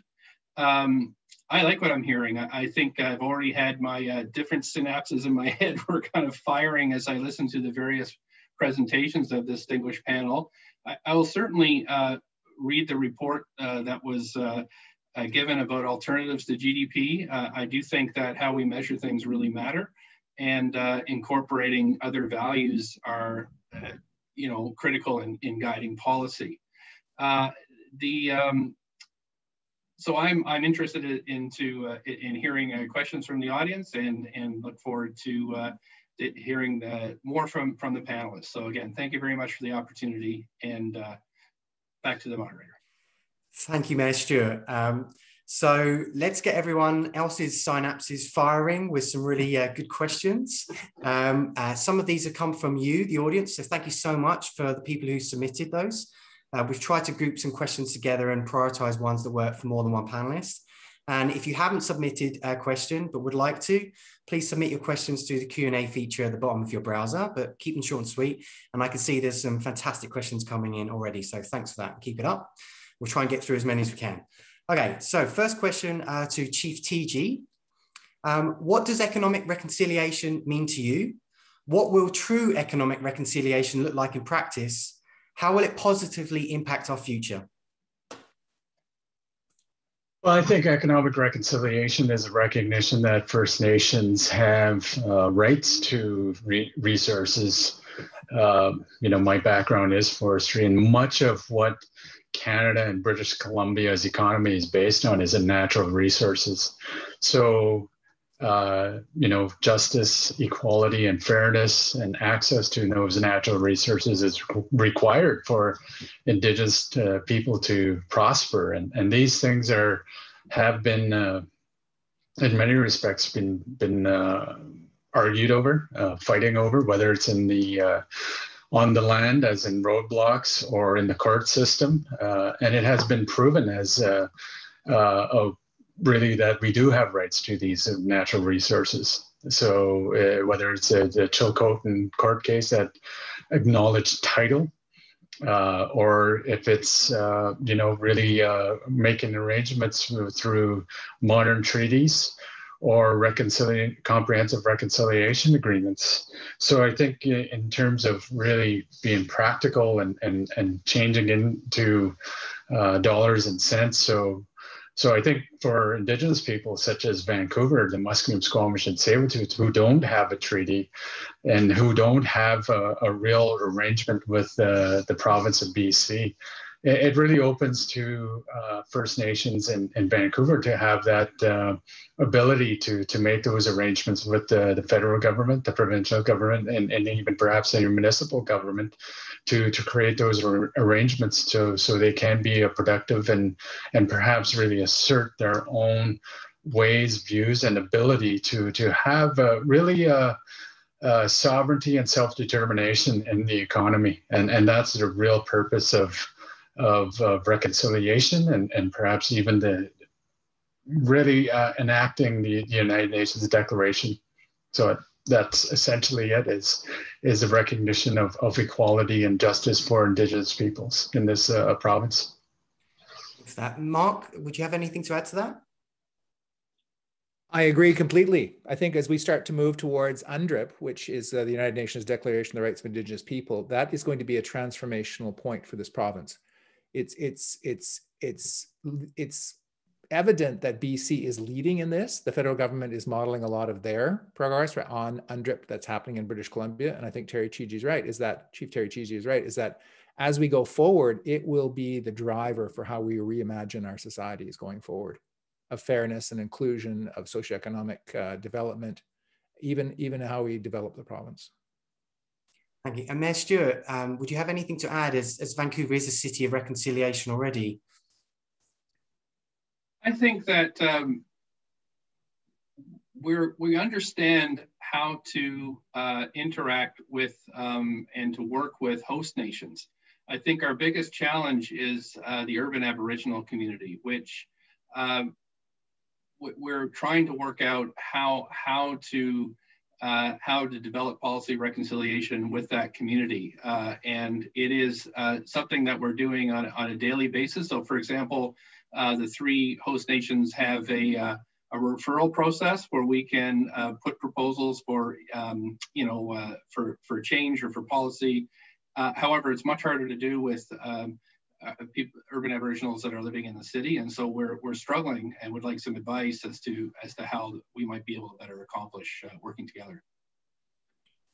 um, I like what I'm hearing. I, I think I've already had my uh, different synapses in my head were kind of firing as I listened to the various presentations of this distinguished panel. I, I will certainly uh, read the report uh, that was uh, uh, given about alternatives to GDP. Uh, I do think that how we measure things really matter and uh, incorporating other values are, uh, you know, critical in, in guiding policy. Uh, the um, so I'm I'm interested into uh, in hearing questions from the audience and and look forward to hearing more from from the panelists. So again, thank you very much for the opportunity and back to the moderator. Thank you, Mayor Stewart. Um, so let's get everyone else's synapses firing with some really uh, good questions. Um, uh, some of these have come from you, the audience. So thank you so much for the people who submitted those. Uh, we've tried to group some questions together and prioritize ones that work for more than one panelist. And if you haven't submitted a question but would like to, please submit your questions to the Q&A feature at the bottom of your browser, but keep them short and sweet. And I can see there's some fantastic questions coming in already. So thanks for that. Keep it up. We'll try and get through as many as we can. Okay, so first question uh, to Chief Teegee. Um, what does economic reconciliation mean to you? What will true economic reconciliation look like in practice? How will it positively impact our future? Well, I think economic reconciliation is a recognition that First Nations have uh, rights to re resources. Uh, you know, my background is forestry, and much of what Canada and British Columbia's economy is based on is in natural resources. So, uh, you know, justice, equality, and fairness and access to those natural resources is required for Indigenous uh, people to prosper. And, and these things are have been, uh, in many respects, been been uh, argued over, uh, fighting over, whether it's in the uh, on the land, as in roadblocks or in the court system. And it has been proven as uh, really that we do have rights to these natural resources. So uh, whether it's a, the Chilcotin court case that acknowledged title, uh, or if it's uh, you know really making arrangements through, through modern treaties or reconciliation, comprehensive reconciliation agreements. So I think in terms of really being practical and, and, and changing into uh, dollars and cents. So, so I think for Indigenous people such as Vancouver, the Musqueam, Squamish, and Tsleil-Waututh who don't have a treaty and who don't have a, a real arrangement with the, the province of BC, it really opens to uh, First Nations in, in Vancouver to have that uh, ability to to make those arrangements with the, the federal government, the provincial government, and, and even perhaps the municipal government to to create those ar- arrangements so so they can be a productive and and perhaps really assert their own ways, views, and ability to to have really a uh, sovereignty and self-determination in the economy, and and that's the real purpose of of, of reconciliation and, and perhaps even the really uh, enacting the, the, United Nations Declaration. So that's essentially it is is a recognition of, of equality and justice for Indigenous peoples in this uh, province. that. Mark, would you have anything to add to that? I agree completely. I think as we start to move towards UNDRIP, which is uh, the United Nations Declaration of the Rights of Indigenous People, that is going to be a transformational point for this province it's it's it's it's it's evident that BC is leading in this. The federal government is modeling a lot of their progress on UNDRIP that's happening in British Columbia. And I think Terry Teegee is right, is that Chief Terry Teegee is right, is that as we go forward, it will be the driver for how we reimagine our societies going forward of fairness and inclusion, of socioeconomic uh, development, even, even how we develop the province. Thank you. And Mayor Stewart, um, would you have anything to add as, as Vancouver is a city of reconciliation already? I think that um, we're, we understand how to uh, interact with um, and to work with host nations. I think our biggest challenge is uh, the urban Aboriginal community, which um, we're trying to work out how, how to uh, how to develop policy reconciliation with that community. Uh, and it is uh, something that we're doing on, on a daily basis. So for example, uh, the three host nations have a, uh, a referral process where we can uh, put proposals for, um, you know, for, for change or for policy. however, it's much harder to do with um, people, urban Aboriginals that are living in the city, and so we're we're struggling and would like some advice as to as to how we might be able to better accomplish uh, working together.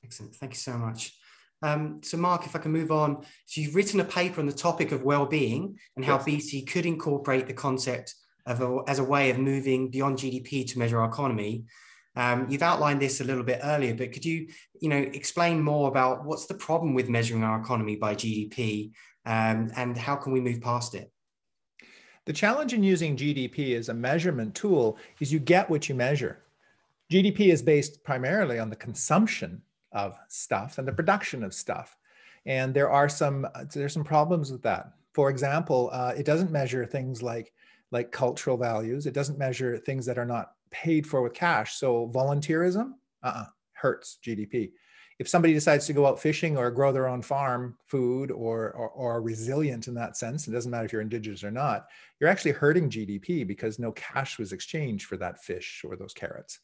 Excellent, thank you so much. Um, so, Mark, if I can move on, so you've written a paper on the topic of well-being and how yes. BC could incorporate the concept of a, as a way of moving beyond GDP to measure our economy. Um, you've outlined this a little bit earlier, but could you, you know, explain more about what's the problem with measuring our economy by GDP um, and how can we move past it? The challenge in using GDP as a measurement tool is you get what you measure. GDP is based primarily on the consumption of stuff and the production of stuff. And there are some there's some problems with that. For example, uh, it doesn't measure things like like cultural values. It doesn't measure things that are not paid for with cash. So volunteerism uh-uh, hurts GDP if somebody decides to go out fishing or grow their own farm food or, or, or resilient in that sense, it doesn't matter if you're indigenous or not, you're actually hurting GDP because no cash was exchanged for that fish or those carrots.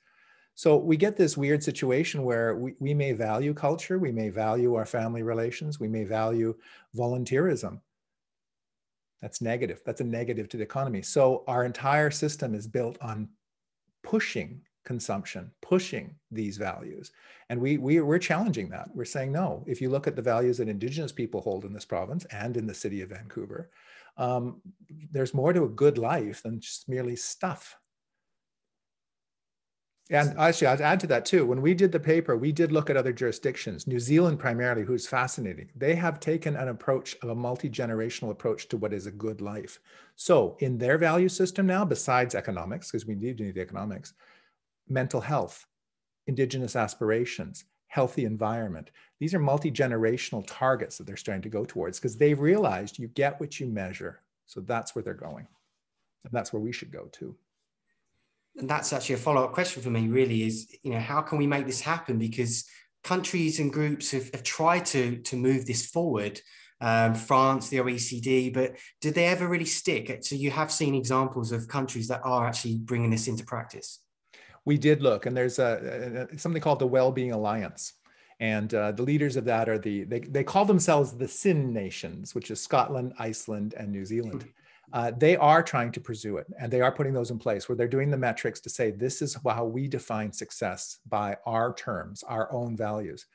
So we get this weird situation where we, we may value culture, we may value our family relations, we may value volunteerism. That's negative. That's a negative to the economy. So our entire system is built on pushing consumption, pushing these values. And we, we, we're challenging that. We're saying, no, if you look at the values that Indigenous people hold in this province and in the city of Vancouver, um, there's more to a good life than just merely stuff. And actually, I'd add to that too. When we did the paper, we did look at other jurisdictions. New Zealand, primarily, who's fascinating. They have taken an approach of a multi generational approach to what is a good life. So, in their value system now, besides economics, because we need to need the economics, mental health, indigenous aspirations, healthy environment. These are multi-generational targets that they're starting to go towards because they've realized you get what you measure. So that's where they're going. And that's where we should go to. And that's actually a follow-up question for me, really, is you know, how can we make this happen? Because countries and groups have, have tried to, to move this forward. Um, France, the OECD, but did they ever really stick? So you have seen examples of countries that are actually bringing this into practice we did look, and there's a, a something called the Wellbeing Alliance. And uh, the leaders of that are the, they, they call themselves the SIN nations, which is Scotland, Iceland, and New Zealand. Uh, they are trying to pursue it and they are putting those in place where they're doing the metrics to say this is how we define success by our terms, our own values.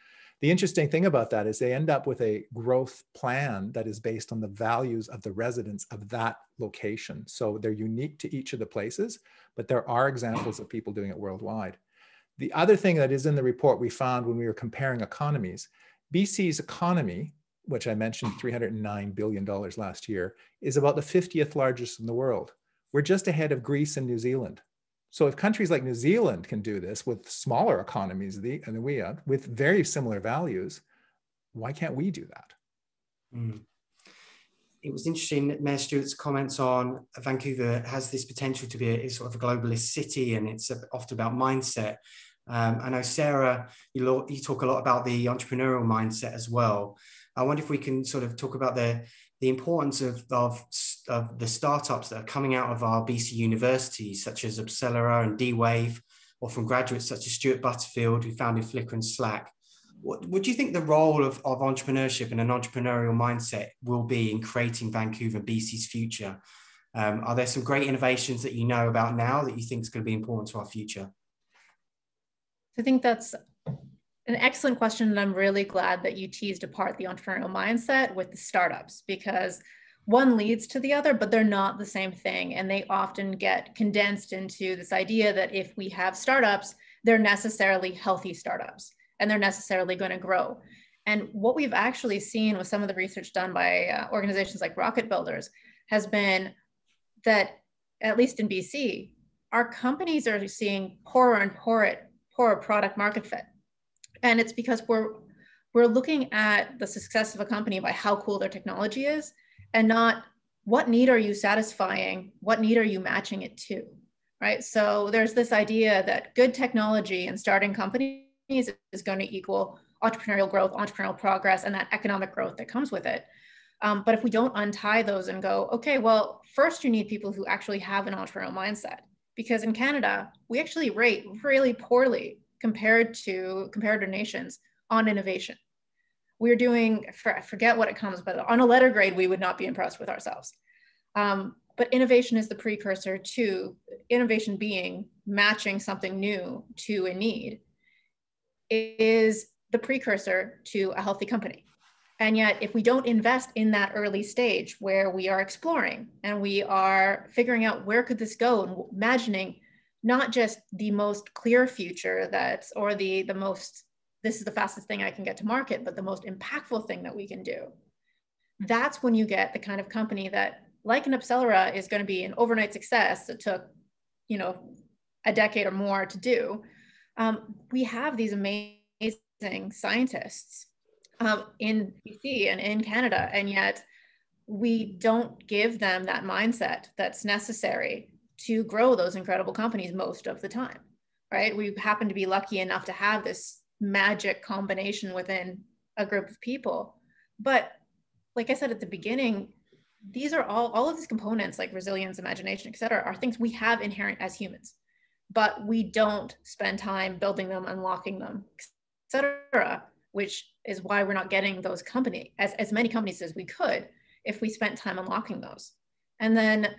The interesting thing about that is they end up with a growth plan that is based on the values of the residents of that location. So they're unique to each of the places, but there are examples of people doing it worldwide. The other thing that is in the report we found when we were comparing economies, BC's economy, which I mentioned $309 billion last year, is about the 50th largest in the world. We're just ahead of Greece and New Zealand. So if countries like New Zealand can do this with smaller economies than we have, with very similar values, why can't we do that? Mm. It was interesting that Mayor Stewart's comments on Vancouver has this potential to be a, sort of a globalist city, and it's often about mindset. Um, I know Sarah, you, lo- you talk a lot about the entrepreneurial mindset as well. I wonder if we can sort of talk about the the importance of, of, of the startups that are coming out of our BC universities, such as AbCellera and D-Wave, or from graduates such as Stuart Butterfield, who founded Flickr and Slack. What, what do you think the role of, of entrepreneurship and an entrepreneurial mindset will be in creating Vancouver BC's future? Um, are there some great innovations that you know about now that you think is going to be important to our future? I think that's an excellent question. And I'm really glad that you teased apart the entrepreneurial mindset with the startups because one leads to the other, but they're not the same thing. And they often get condensed into this idea that if we have startups, they're necessarily healthy startups and they're necessarily going to grow. And what we've actually seen with some of the research done by uh, organizations like Rocket Builders has been that, at least in BC, our companies are seeing poorer and poorer, poorer product market fit. And it's because we're, we're looking at the success of a company by how cool their technology is and not what need are you satisfying? What need are you matching it to? Right. So there's this idea that good technology and starting companies is going to equal entrepreneurial growth, entrepreneurial progress, and that economic growth that comes with it. Um, but if we don't untie those and go, okay, well, first you need people who actually have an entrepreneurial mindset, because in Canada we actually rate really poorly compared to compared to nations on innovation. We're doing, I forget what it comes, but on a letter grade, we would not be impressed with ourselves. Um, but innovation is the precursor to innovation being matching something new to a need is the precursor to a healthy company. And yet, if we don't invest in that early stage where we are exploring and we are figuring out where could this go and imagining not just the most clear future that's or the the most this is the fastest thing I can get to market, but the most impactful thing that we can do. That's when you get the kind of company that, like an AbCellera, is going to be an overnight success that took, you know, a decade or more to do. Um, we have these amazing scientists um, in BC and in Canada, and yet we don't give them that mindset that's necessary to grow those incredible companies most of the time, right? We happen to be lucky enough to have this magic combination within a group of people. But like I said at the beginning, these are all, all of these components like resilience, imagination, et cetera, are things we have inherent as humans, but we don't spend time building them, unlocking them, et cetera, which is why we're not getting those company as, as many companies as we could if we spent time unlocking those. And then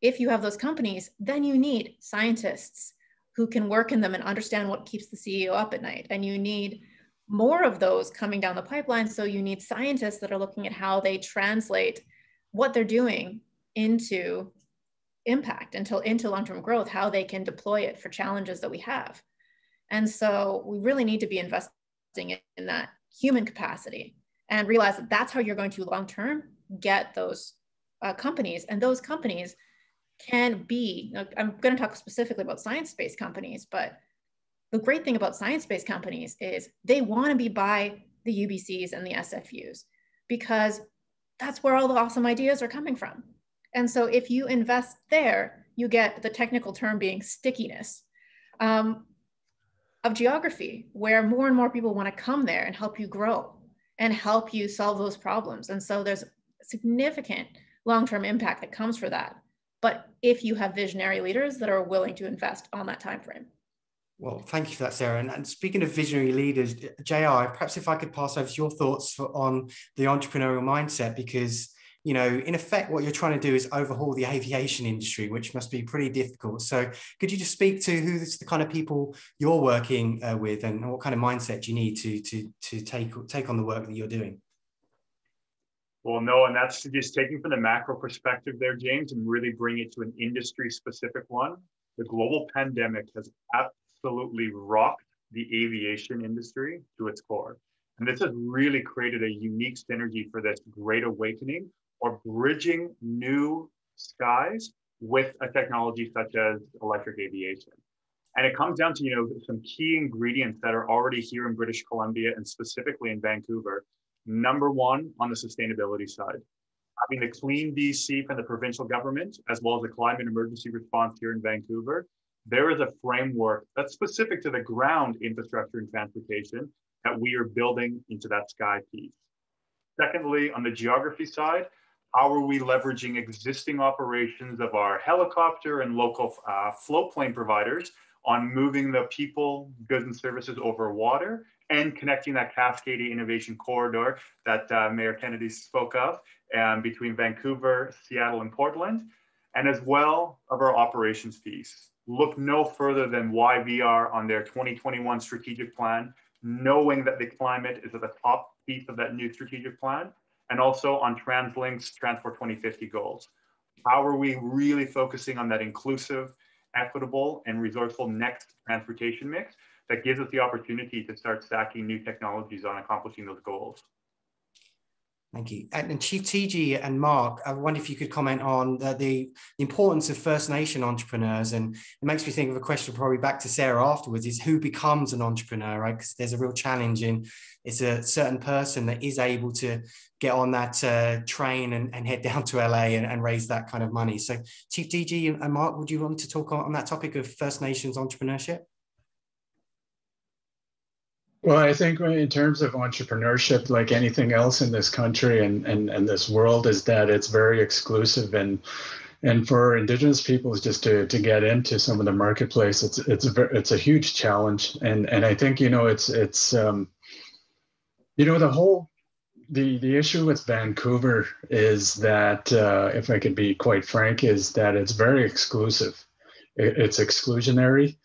if you have those companies, then you need scientists who can work in them and understand what keeps the CEO up at night. And you need more of those coming down the pipeline. So you need scientists that are looking at how they translate what they're doing into impact, until into long-term growth, how they can deploy it for challenges that we have. And so we really need to be investing in that human capacity and realize that that's how you're going to long-term get those uh, companies. And those companies can be, I'm going to talk specifically about science based companies, but the great thing about science based companies is they want to be by the UBCs and the SFUs because that's where all the awesome ideas are coming from. And so if you invest there, you get the technical term being stickiness um, of geography, where more and more people want to come there and help you grow and help you solve those problems. And so there's significant long-term impact that comes for that but if you have visionary leaders that are willing to invest on that time frame. Well, thank you for that, Sarah. And, and, speaking of visionary leaders, JR, perhaps if I could pass over your thoughts for, on the entrepreneurial mindset, because you know, in effect, what you're trying to do is overhaul the aviation industry, which must be pretty difficult. So, could you just speak to who's the kind of people you're working uh, with, and what kind of mindset you need to to to take take on the work that you're doing? Well, no, and that's just taking from the macro perspective there, James, and really bring it to an industry specific one. The global pandemic has absolutely rocked the aviation industry to its core. And this has really created a unique synergy for this great awakening or bridging new skies with a technology such as electric aviation. And it comes down to, you know, some key ingredients that are already here in British Columbia and specifically in Vancouver Number one, on the sustainability side, having the clean BC from the provincial government, as well as the climate emergency response here in Vancouver, there is a framework that's specific to the ground infrastructure and transportation that we are building into that sky piece. Secondly, on the geography side, how are we leveraging existing operations of our helicopter and local uh, float plane providers on moving the people, goods, and services over water and connecting that Cascadia Innovation Corridor that uh, Mayor Kennedy spoke of um, between Vancouver, Seattle, and Portland, and as well of our operations piece. Look no further than YVR on their 2021 strategic plan, knowing that the climate is at the top piece of that new strategic plan, and also on TransLink's Transport 2050 goals. How are we really focusing on that inclusive, equitable, and resourceful next transportation mix that gives us the opportunity to start stacking new technologies on accomplishing those goals. Thank you. And, Chief Teegee and Mark, I wonder if you could comment on the, the, importance of First Nation entrepreneurs. And it makes me think of a question probably back to Sarah afterwards is who becomes an entrepreneur, right? Because there's a real challenge in it's a certain person that is able to get on that uh, train and, and, head down to LA and, and, raise that kind of money. So Chief Teegee and Mark, would you want to talk on that topic of First Nations entrepreneurship? Well, I think in terms of entrepreneurship, like anything else in this country and, and, and this world, is that it's very exclusive and and for indigenous peoples just to, to get into some of the marketplace, it's it's a it's a huge challenge. And and I think you know it's it's um, you know the whole the the issue with Vancouver is that uh, if I could be quite frank, is that it's very exclusive. It, it's exclusionary.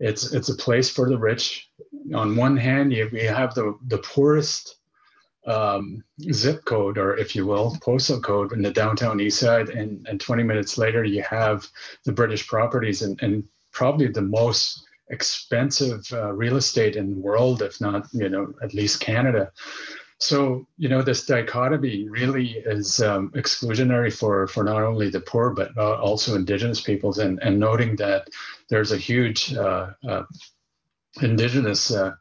It's it's a place for the rich on one hand, you, you have the, the poorest um, zip code, or if you will, postal code in the downtown east side, and, and 20 minutes later, you have the British properties and, and probably the most expensive uh, real estate in the world, if not, you know, at least Canada. So, you know, this dichotomy really is um, exclusionary for, for not only the poor, but uh, also Indigenous peoples, and, and noting that there's a huge uh, uh indigenous uh,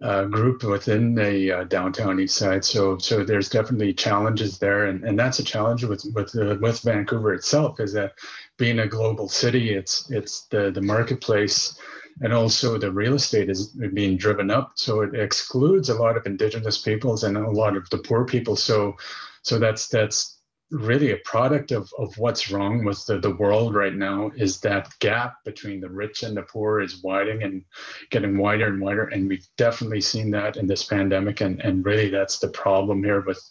uh, group within the uh, downtown east side. So so there's definitely challenges there, and, and that's a challenge with with with Vancouver itself is that being a global city, it's it's the the marketplace. And also the real estate is being driven up, so it excludes a lot of indigenous peoples and a lot of the poor people. So, so that's that's really a product of, of what's wrong with the, the world right now is that gap between the rich and the poor is widening and getting wider and wider. And we've definitely seen that in this pandemic. And, and really that's the problem here with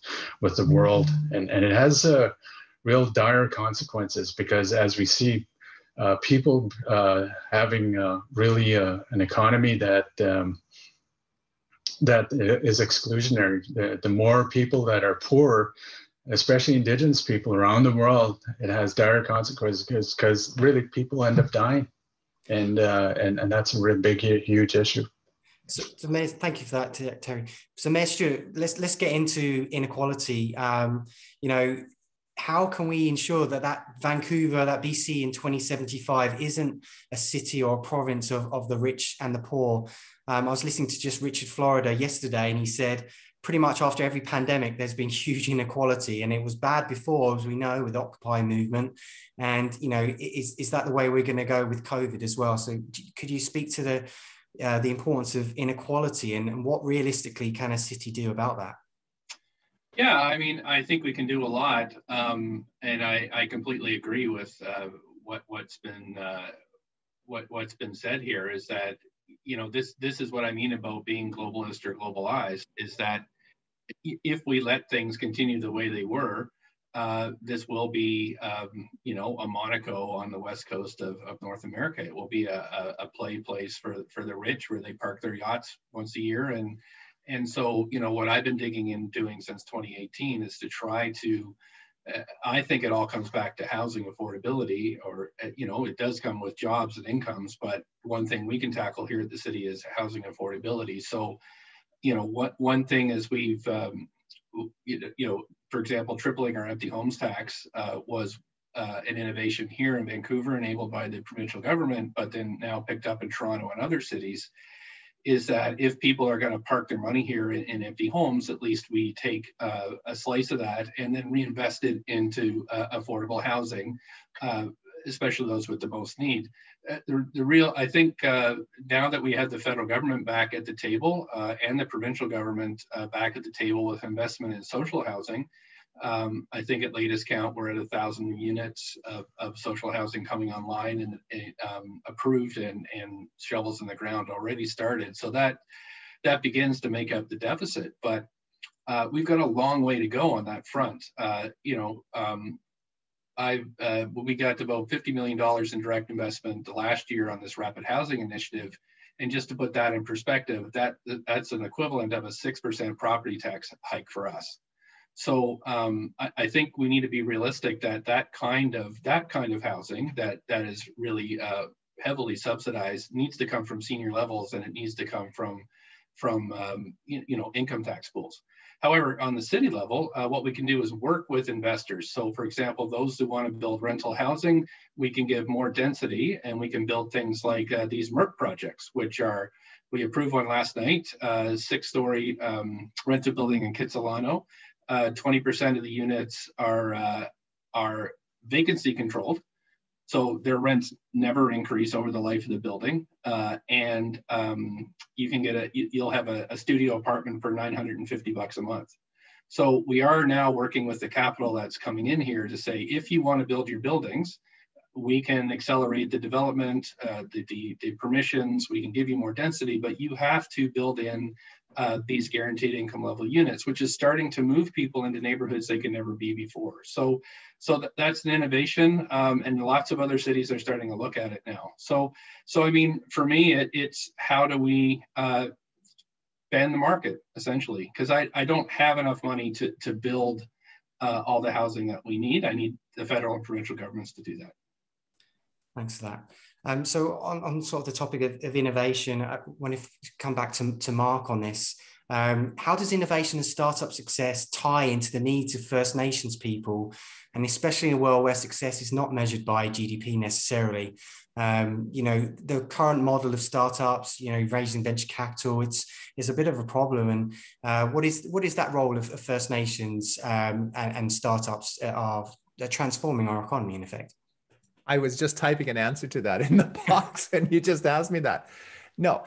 with the world. And, and it has uh, real dire consequences because as we see uh, people uh, having uh, really uh, an economy that um, that is exclusionary the, the more people that are poor especially indigenous people around the world, it has dire consequences because really people end up dying, and uh, and and that's a really big, huge issue. So, so thank you for that, Terry. So, Mayor Stewart, let's let's get into inequality. Um, you know, how can we ensure that that Vancouver, that BC in 2075 isn't a city or a province of, of the rich and the poor? Um, I was listening to just Richard Florida yesterday, and he said pretty much after every pandemic, there's been huge inequality, and it was bad before, as we know, with Occupy movement. And you know, is is that the way we're going to go with COVID as well? So, could you speak to the uh, the importance of inequality and, and what realistically can a city do about that? Yeah, I mean, I think we can do a lot, um, and I, I completely agree with uh, what what's been uh, what what's been said here. Is that you know this this is what I mean about being globalist or globalized is that if we let things continue the way they were, uh, this will be, um, you know, a Monaco on the west coast of, of North America. It will be a, a, a, play place for for the rich, where they park their yachts once a year, and and so you know what I've been digging in doing since 2018 is to try to. Uh, I think it all comes back to housing affordability, or uh, you know, it does come with jobs and incomes. But one thing we can tackle here at the city is housing affordability. So you know, what one thing is we've, um, you know, for example, tripling our empty homes tax uh, was uh, an innovation here in Vancouver, enabled by the provincial government, but then now picked up in Toronto and other cities. Is that if people are going to park their money here in, in empty homes, at least we take uh, a slice of that and then reinvest it into uh, affordable housing, uh, especially those with the most need. Uh, the, the real, I think uh, now that we have the federal government back at the table uh, and the provincial government back at the table with investment in social housing, um, I think at latest count, we're at a thousand units of, of, social housing coming online and um, approved and, and shovels in the ground already started. So that, that begins to make up the deficit. But uh, we've got a long way to go on that front. Uh, you know, um, I uh, we got about $50 million in direct investment last year on this rapid housing initiative. And just to put that in perspective, that that's an equivalent of a 6% property tax hike for us. So um, I, I, think we need to be realistic that that kind of that kind of housing that that is really uh, heavily subsidized needs to come from senior levels and it needs to come from from um, you, you, know income tax pools. However, on the city level, uh, what we can do is work with investors. So, for example, those who want to build rental housing, we can give more density and we can build things like uh, these MERC projects, which are we approved one last night, uh, six-story um, rental building in Kitsilano. 20% uh, of the units are uh, are vacancy controlled, so their rents never increase over the life of the building. Uh, and um, you can get a, you'll have a, a, studio apartment for 950 bucks a month. So we are now working with the capital that's coming in here to say, if you want to build your buildings, we can accelerate the development, uh, the, the, the, permissions, we can give you more density, but you have to build in uh, these guaranteed income level units, which is starting to move people into neighborhoods they could never be before. So, so th that's an innovation, um, and lots of other cities are starting to look at it now. So, so I mean, for me, it, it's how do we uh, bend the market essentially? Because I, I don't have enough money to to build uh, all the housing that we need. I need the federal and provincial governments to do that. Thanks for that. Um, so on, on, sort of the topic of, of innovation, I want to come back to, to Mark on this. Um, how does innovation and startup success tie into the needs of First Nations people, and especially in a world where success is not measured by GDP necessarily? Um, you know, the current model of startups, you know, raising venture capital, it's is a bit of a problem. And uh, what is what is that role of, of First Nations um, and, and, startups are, are transforming our economy in effect? I was just typing an answer to that in the box, and you just asked me that. No,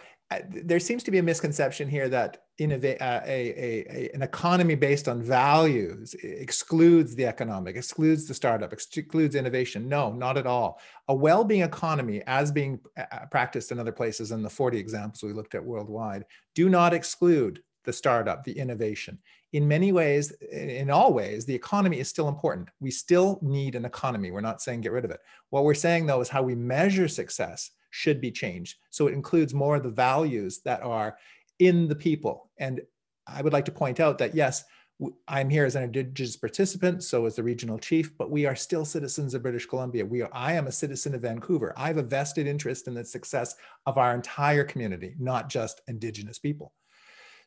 there seems to be a misconception here that uh, a, a, a, an economy based on values excludes the economic, excludes the startup, excludes innovation. No, not at all. A well-being economy, as being uh, uh, practiced in other places, in the 40 examples we looked at worldwide, do not exclude the startup, the innovation in many ways, in all ways, the economy is still important. We still need an economy. We're not saying get rid of it. What we're saying though is how we measure success should be changed. So it includes more of the values that are in the people. And I would like to point out that yes, I'm here as an Indigenous participant, so as the regional chief, but we are still citizens of British Columbia. We are, I am a citizen of Vancouver. I have a vested interest in the success of our entire community, not just Indigenous people.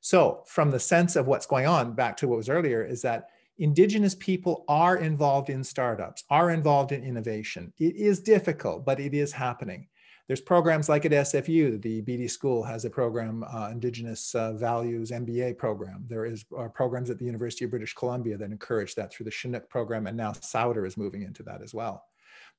So, from the sense of what's going on, back to what was earlier, is that Indigenous people are involved in startups, are involved in innovation. It is difficult, but it is happening. There's programs like at SFU, the Beedie School has a program, uh, Indigenous uh, Values MBA program. There is uh, programs at the University of British Columbia that encourage that through the Ch'nook program, and now Sauder is moving into that as well.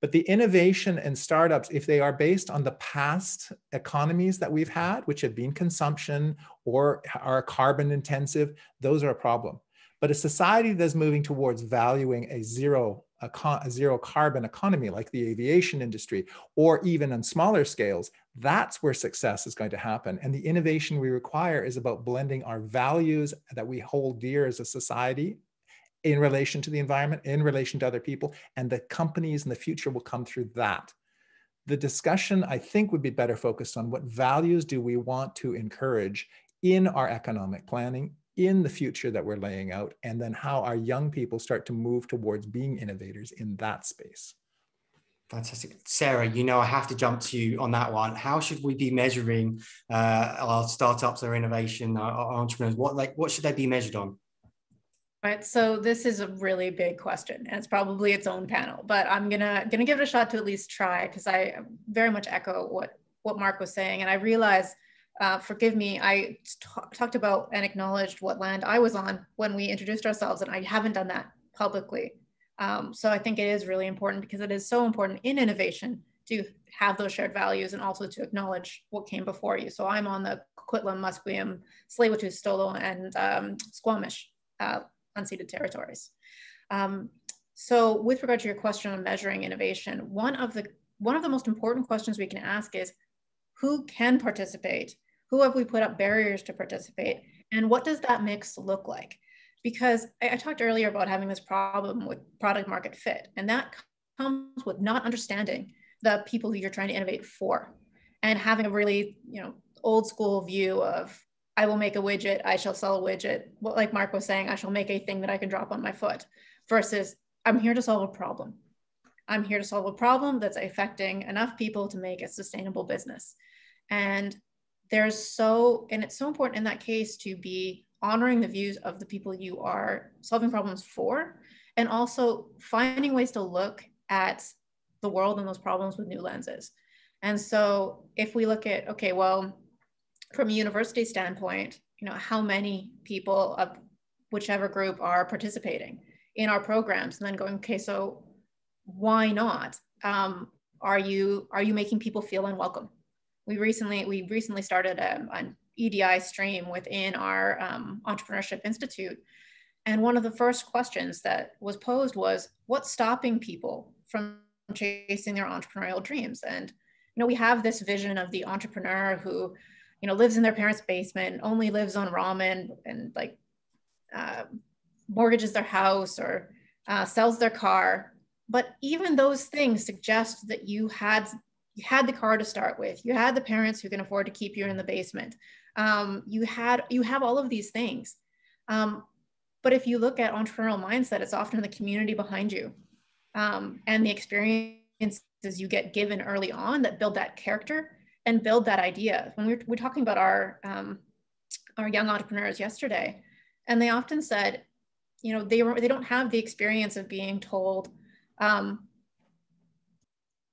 But the innovation and startups, if they are based on the past economies that we've had, which have been consumption or are carbon intensive, those are a problem. But a society that's moving towards valuing a zero a, a, zero carbon economy like the aviation industry or even on smaller scales that's where success is going to happen and the innovation we require is about blending our values that we hold dear as a society in relation to the environment, in relation to other people, and the companies in the future will come through that. The discussion, I think, would be better focused on what values do we want to encourage in our economic planning in the future that we're laying out, and then how our young people start to move towards being innovators in that space. Fantastic. Sarah, you know, I have to jump to you on that one. How should we be measuring uh, our startups, our innovation, our, our entrepreneurs? What like what should they be measured on? Right. So this is a really big question, and it's probably its own panel. But I'm gonna gonna give it a shot to at least try because I very much echo what what Mark was saying, and I realize, uh, forgive me, I talked about and acknowledged what land I was on when we introduced ourselves, and I haven't done that publicly. Um, so I think it is really important because it is so important in innovation to have those shared values and also to acknowledge what came before you. So I'm on the Coquitlam, Musqueam, Tsleil-Waututh, Stolo, and um, Squamish uh, unceded territories. Um, so with regard to your question on measuring innovation, one of the one of the most important questions we can ask is who can participate? Who have we put up barriers to participate? And what does that mix look like? Because I, I talked earlier about having this problem with product market fit, and that comes with not understanding the people who you're trying to innovate for and having a really, you know, old school view of I will make a widget, I shall sell a widget. Like Mark was saying, I shall make a thing that I can drop on my foot versus I'm here to solve a problem. I'm here to solve a problem that's affecting enough people to make a sustainable business. And there's so, and it's so important in that case to be honoring the views of the people you are solving problems for, and also finding ways to look at the world and those problems with new lenses. And so if we look at, okay, well, from a university standpoint, you know, how many people of whichever group are participating in our programs and then going, okay, so why not? Um, are you are you making people feel unwelcome? We recently we recently started a, an EDI stream within our um, Entrepreneurship Institute, and one of the first questions that was posed was, "What's stopping people from chasing their entrepreneurial dreams?" And you know, we have this vision of the entrepreneur who, you know, lives in their parents' basement, only lives on ramen, and like uh, mortgages their house or uh, sells their car. But even those things suggest that you had you had the car to start with. You had the parents who can afford to keep you in the basement. Um, you had you have all of these things. Um, but if you look at entrepreneurial mindset, it's often the community behind you um, and the experiences you get given early on that build that character and build that idea. When we we're, we're talking about our um, our young entrepreneurs yesterday, and they often said, you know, they were they don't have the experience of being told, um,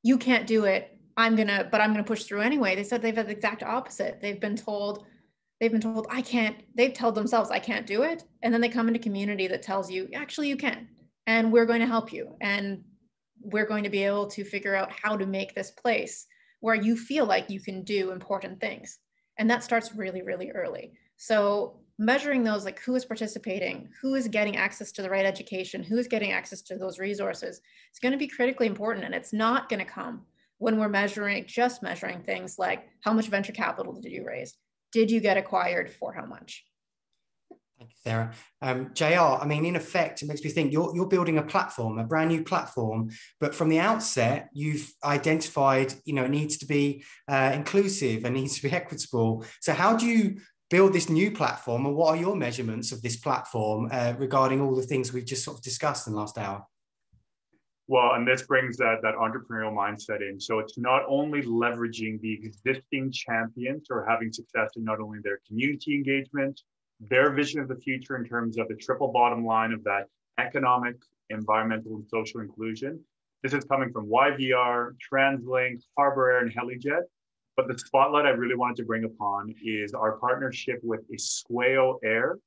you can't do it. I'm gonna, but I'm gonna push through anyway. They said they've had the exact opposite. They've been told, they've been told, I can't. They've told themselves, I can't do it, and then they come into community that tells you, actually, you can, and we're going to help you, and we're going to be able to figure out how to make this place where you feel like you can do important things, and that starts really, really early. So measuring those like who is participating who is getting access to the right education who is getting access to those resources it's going to be critically important and it's not going to come when we're measuring just measuring things like how much venture capital did you raise? Did you get acquired for how much Thank you, Sarah. Um, JR, I mean, in effect, it makes me think you're, you're building a platform, a brand new platform, but from the outset, you've identified, you know, it needs to be uh, inclusive and needs to be equitable. So how do you build this new platform and what are your measurements of this platform uh, regarding all the things we've just sort of discussed in the last hour well and this brings that that entrepreneurial mindset in so it's not only leveraging the existing champions or having success in not only their community engagement their vision of the future in terms of the triple bottom line of that economic environmental and social inclusion this is coming from yvr translink harbor air and helijet but the spotlight I really wanted to bring upon is our partnership with Iskwew Air,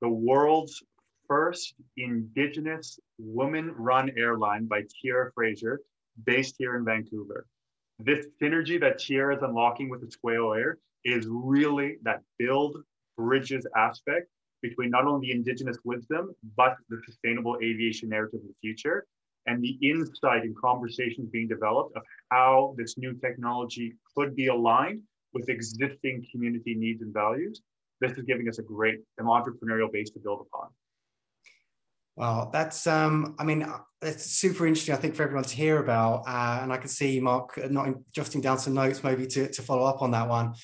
the world's first indigenous woman-run airline by Teara Fraser, based here in Vancouver. This synergy that Tiara is unlocking with Iskwew Air is really that build bridges aspect between not only the indigenous wisdom, but the sustainable aviation narrative of the future and the insight and conversations being developed of how this new technology could be aligned with existing community needs and values. This is giving us a great an entrepreneurial base to build upon. Well, that's um, I mean, it's super interesting. I think for everyone to hear about, uh, and I can see Mark not jotting down some notes maybe to, to follow up on that one.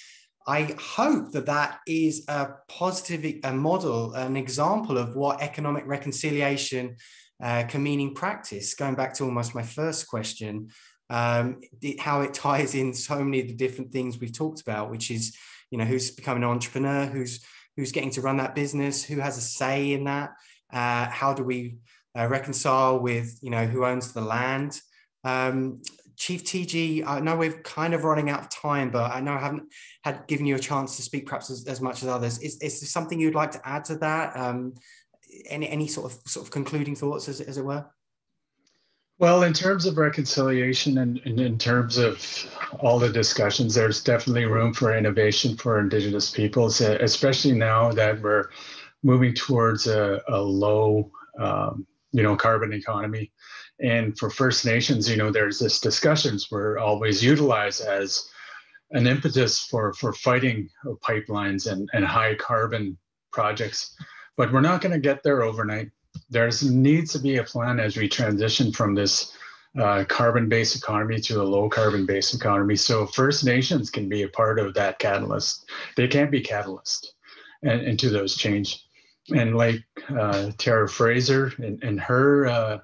I hope that that is a positive a model, an example of what economic reconciliation uh, can mean in practice. Going back to almost my first question, um, it, how it ties in so many of the different things we've talked about, which is, you know, who's becoming an entrepreneur, who's who's getting to run that business, who has a say in that, uh, how do we uh, reconcile with, you know, who owns the land. Um, Chief Teegee, I know we're kind of running out of time, but I know I haven't had given you a chance to speak perhaps as, as much as others. Is, is there something you'd like to add to that? Um, any any sort of sort of concluding thoughts, as, as it were? Well, in terms of reconciliation and, and, in terms of all the discussions, there's definitely room for innovation for Indigenous peoples, especially now that we're moving towards a, a low, um, you know, carbon economy. And for First Nations, you know, there's this discussions we're always utilized as an impetus for for fighting pipelines and, and high carbon projects but we're not going to get there overnight. There needs to be a plan as we transition from this uh, carbon-based economy to a low-carbon-based economy. So First Nations can be a part of that catalyst. They can be catalyst and into those change. And like uh, Tara Fraser and, and her uh,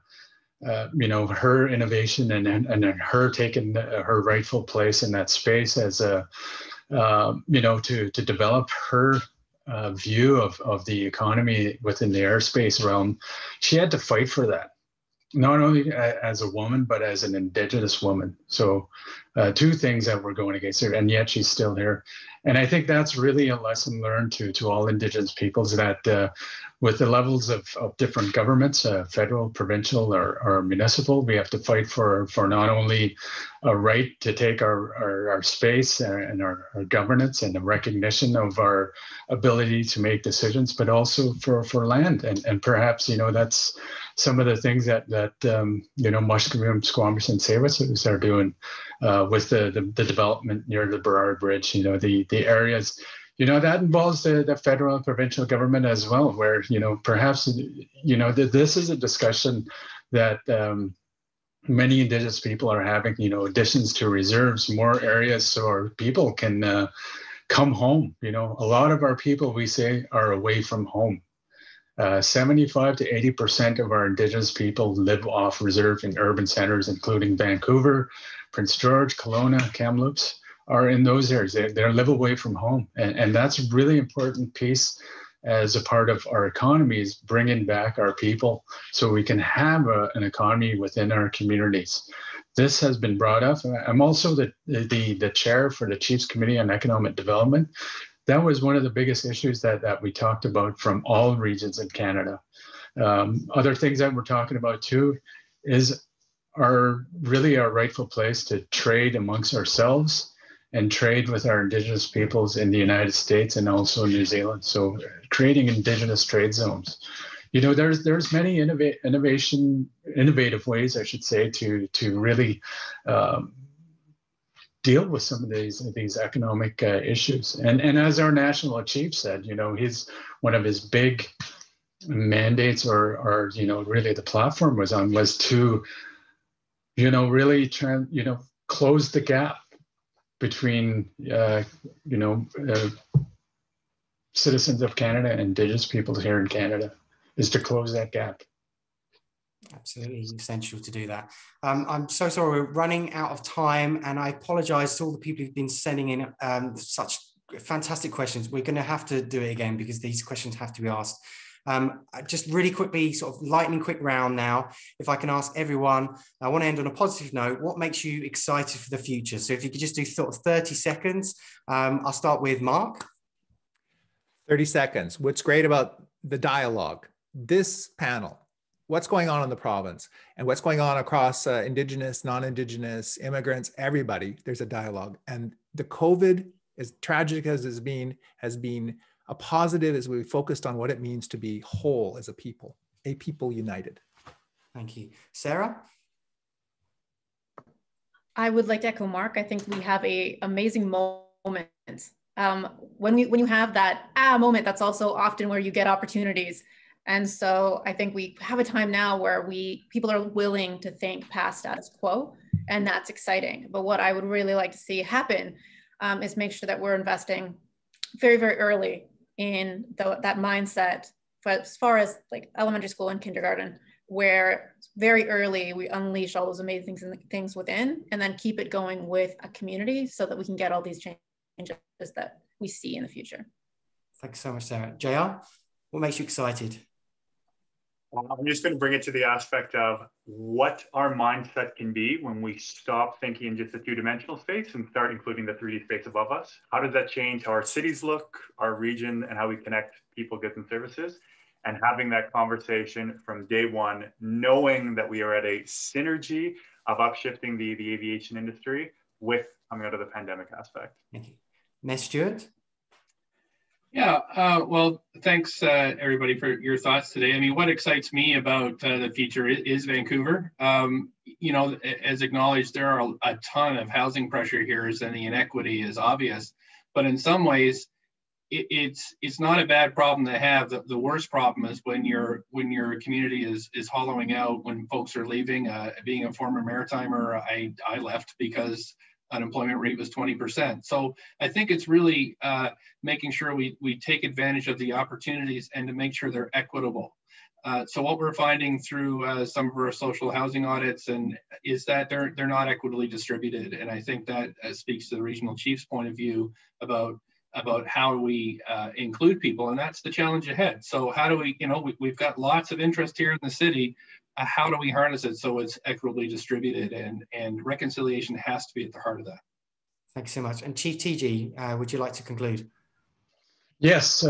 uh, you know, her innovation and, and, her taking her rightful place in that space as a, uh, you know, to, to develop her uh, view of, of the economy within the airspace realm, she had to fight for that, not only as a woman, but as an Indigenous woman. So, uh, two things that were going against her, and yet she's still here. And I think that's really a lesson learned to, to all Indigenous peoples that uh, with the levels of, of different governments, uh, federal, provincial, or, or municipal, we have to fight for, for not only a right to take our, our, our space and our, our governance and the recognition of our ability to make decisions, but also for, for land. And, and perhaps, you know, that's some of the things that, that um, you know, Musqueam, Squamish, and Tsawwassen are doing uh, with the, the, the development near the Burrard Bridge, you know, the, the areas you know that involves the, the federal and provincial government as well where you know perhaps you know th- this is a discussion that um, many indigenous people are having you know additions to reserves more areas so our people can uh, come home. You know a lot of our people we say are away from home. Uh, 75 to 80 percent of our indigenous people live off reserve in urban centers including vancouver prince george kelowna kamloops are in those areas. They, they live away from home. And, and that's a really important piece as a part of our economy is bringing back our people so we can have a, an economy within our communities. This has been brought up. I'm also the, the, the chair for the Chiefs Committee on Economic Development. That was one of the biggest issues that, that we talked about from all regions in Canada. Um, other things that we're talking about too is our really our rightful place to trade amongst ourselves and trade with our indigenous peoples in the United States and also New Zealand. So creating indigenous trade zones. You know, there's there's many innova- innovation innovative ways, I should say, to to really um, deal with some of these these economic uh, issues. And and as our national chief said, you know, his one of his big mandates or or you know really the platform was on was to you know really try you know close the gap between uh, you know uh, citizens of Canada and Indigenous peoples here in Canada is to close that gap. Absolutely essential to do that. Um, I'm so sorry, we're running out of time, and I apologize to all the people who've been sending in um, such fantastic questions. We're going to have to do it again because these questions have to be asked. Um, just really quickly, sort of lightning quick round now. If I can ask everyone, I want to end on a positive note. What makes you excited for the future? So if you could just do sort of 30 seconds, um, I'll start with Mark. 30 seconds. What's great about the dialogue, this panel, what's going on in the province and what's going on across uh, Indigenous, non Indigenous, immigrants, everybody, there's a dialogue. And the COVID, as tragic as it's been, has been a positive is we focused on what it means to be whole as a people, a people united. Thank you. Sarah? I would like to echo Mark. I think we have a amazing moment. Um, when we when you have that ah moment, that's also often where you get opportunities. And so I think we have a time now where we people are willing to think past status quo, and that's exciting. But what I would really like to see happen um, is make sure that we're investing very very early in the, that mindset for as far as like elementary school and kindergarten where very early we unleash all those amazing things, things within and then keep it going with a community so that we can get all these changes that we see in the future. Thanks so much, Sarah. JR, what makes you excited? Um, I'm just going to bring it to the aspect of what our mindset can be when we stop thinking in just a two dimensional space and start including the 3D space above us. How does that change how our cities look, our region, and how we connect people, goods, and services? And having that conversation from day one, knowing that we are at a synergy of upshifting the, the aviation industry with coming out of the pandemic aspect. Thank you. Ness Stewart? Yeah, uh, well, thanks uh, everybody for your thoughts today. I mean, what excites me about uh, the future is, is Vancouver. Um, you know, as acknowledged, there are a ton of housing pressure here, and the inequity is obvious. But in some ways, it, it's it's not a bad problem to have. The, the worst problem is when your when your community is is hollowing out, when folks are leaving. Uh, being a former maritimer, I I left because unemployment rate was 20%. So I think it's really uh, making sure we, we take advantage of the opportunities and to make sure they're equitable. Uh, so what we're finding through uh, some of our social housing audits and is that they're they're not equitably distributed, and I think that uh, speaks to the regional chief's point of view about about how we uh, include people, and that's the challenge ahead. So how do we, you know, we, have got lots of interest here in the city. Uh, how do we harness it so it's equitably distributed, and and reconciliation has to be at the heart of that. Thanks so much. And Chief Teegee, uh, would you like to conclude? Yes,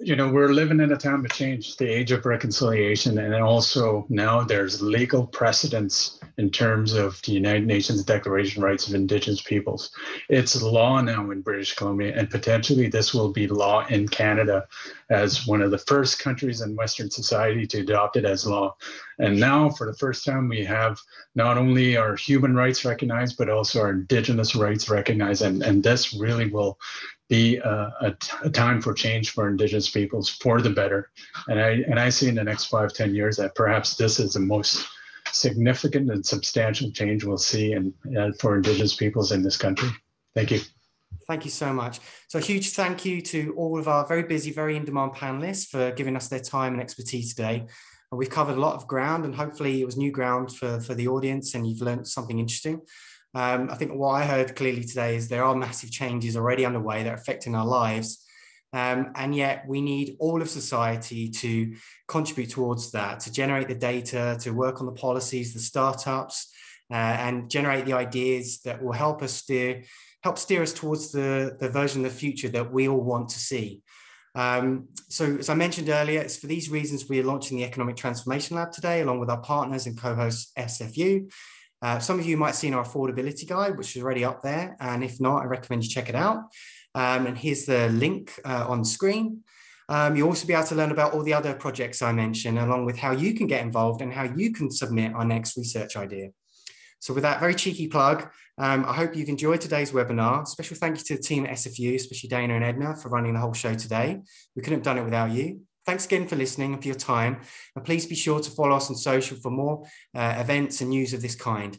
you know, we're living in a time of change, the age of reconciliation, and also now there's legal precedence in terms of the United Nations Declaration Rights of Indigenous Peoples. It's law now in British Columbia, and potentially this will be law in Canada as one of the first countries in Western society to adopt it as law. And now, for the first time, we have not only our human rights recognized, but also our Indigenous rights recognized, and, and this really will be a, a, a, time for change for indigenous peoples for the better and i and i see in the next five ten years that perhaps this is the most significant and substantial change we'll see in, uh, for indigenous peoples in this country thank you Thank you so much. So a huge thank you to all of our very busy, very in-demand panelists for giving us their time and expertise today. We've covered a lot of ground and hopefully it was new ground for, for the audience and you've learned something interesting. Um, I think what I heard clearly today is there are massive changes already underway that are affecting our lives. Um, and yet we need all of society to contribute towards that, to generate the data, to work on the policies, the startups, uh, and generate the ideas that will help us steer, help steer us towards the, the version of the future that we all want to see. Um, so as I mentioned earlier, it's for these reasons we are launching the Economic Transformation Lab today, along with our partners and co hosts SFU. Uh, some of you might have seen our affordability guide, which is already up there. And if not, I recommend you check it out. Um, and here's the link uh, on screen. Um, you'll also be able to learn about all the other projects I mentioned, along with how you can get involved and how you can submit our next research idea. So with that very cheeky plug, um, I hope you've enjoyed today's webinar. Special thank you to the team at SFU, especially Dana and Edna for running the whole show today. We couldn't have done it without you. Thanks again for listening and for your time. And please be sure to follow us on social for more uh, events and news of this kind.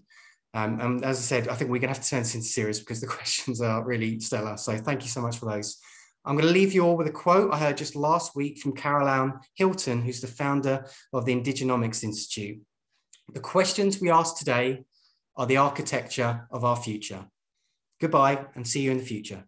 Um, and as I said, I think we're going to have to turn this into series because the questions are really stellar. So thank you so much for those. I'm going to leave you all with a quote I heard just last week from Carol Anne Hilton, who's the founder of the Indigenomics Institute. The questions we ask today are the architecture of our future. Goodbye and see you in the future.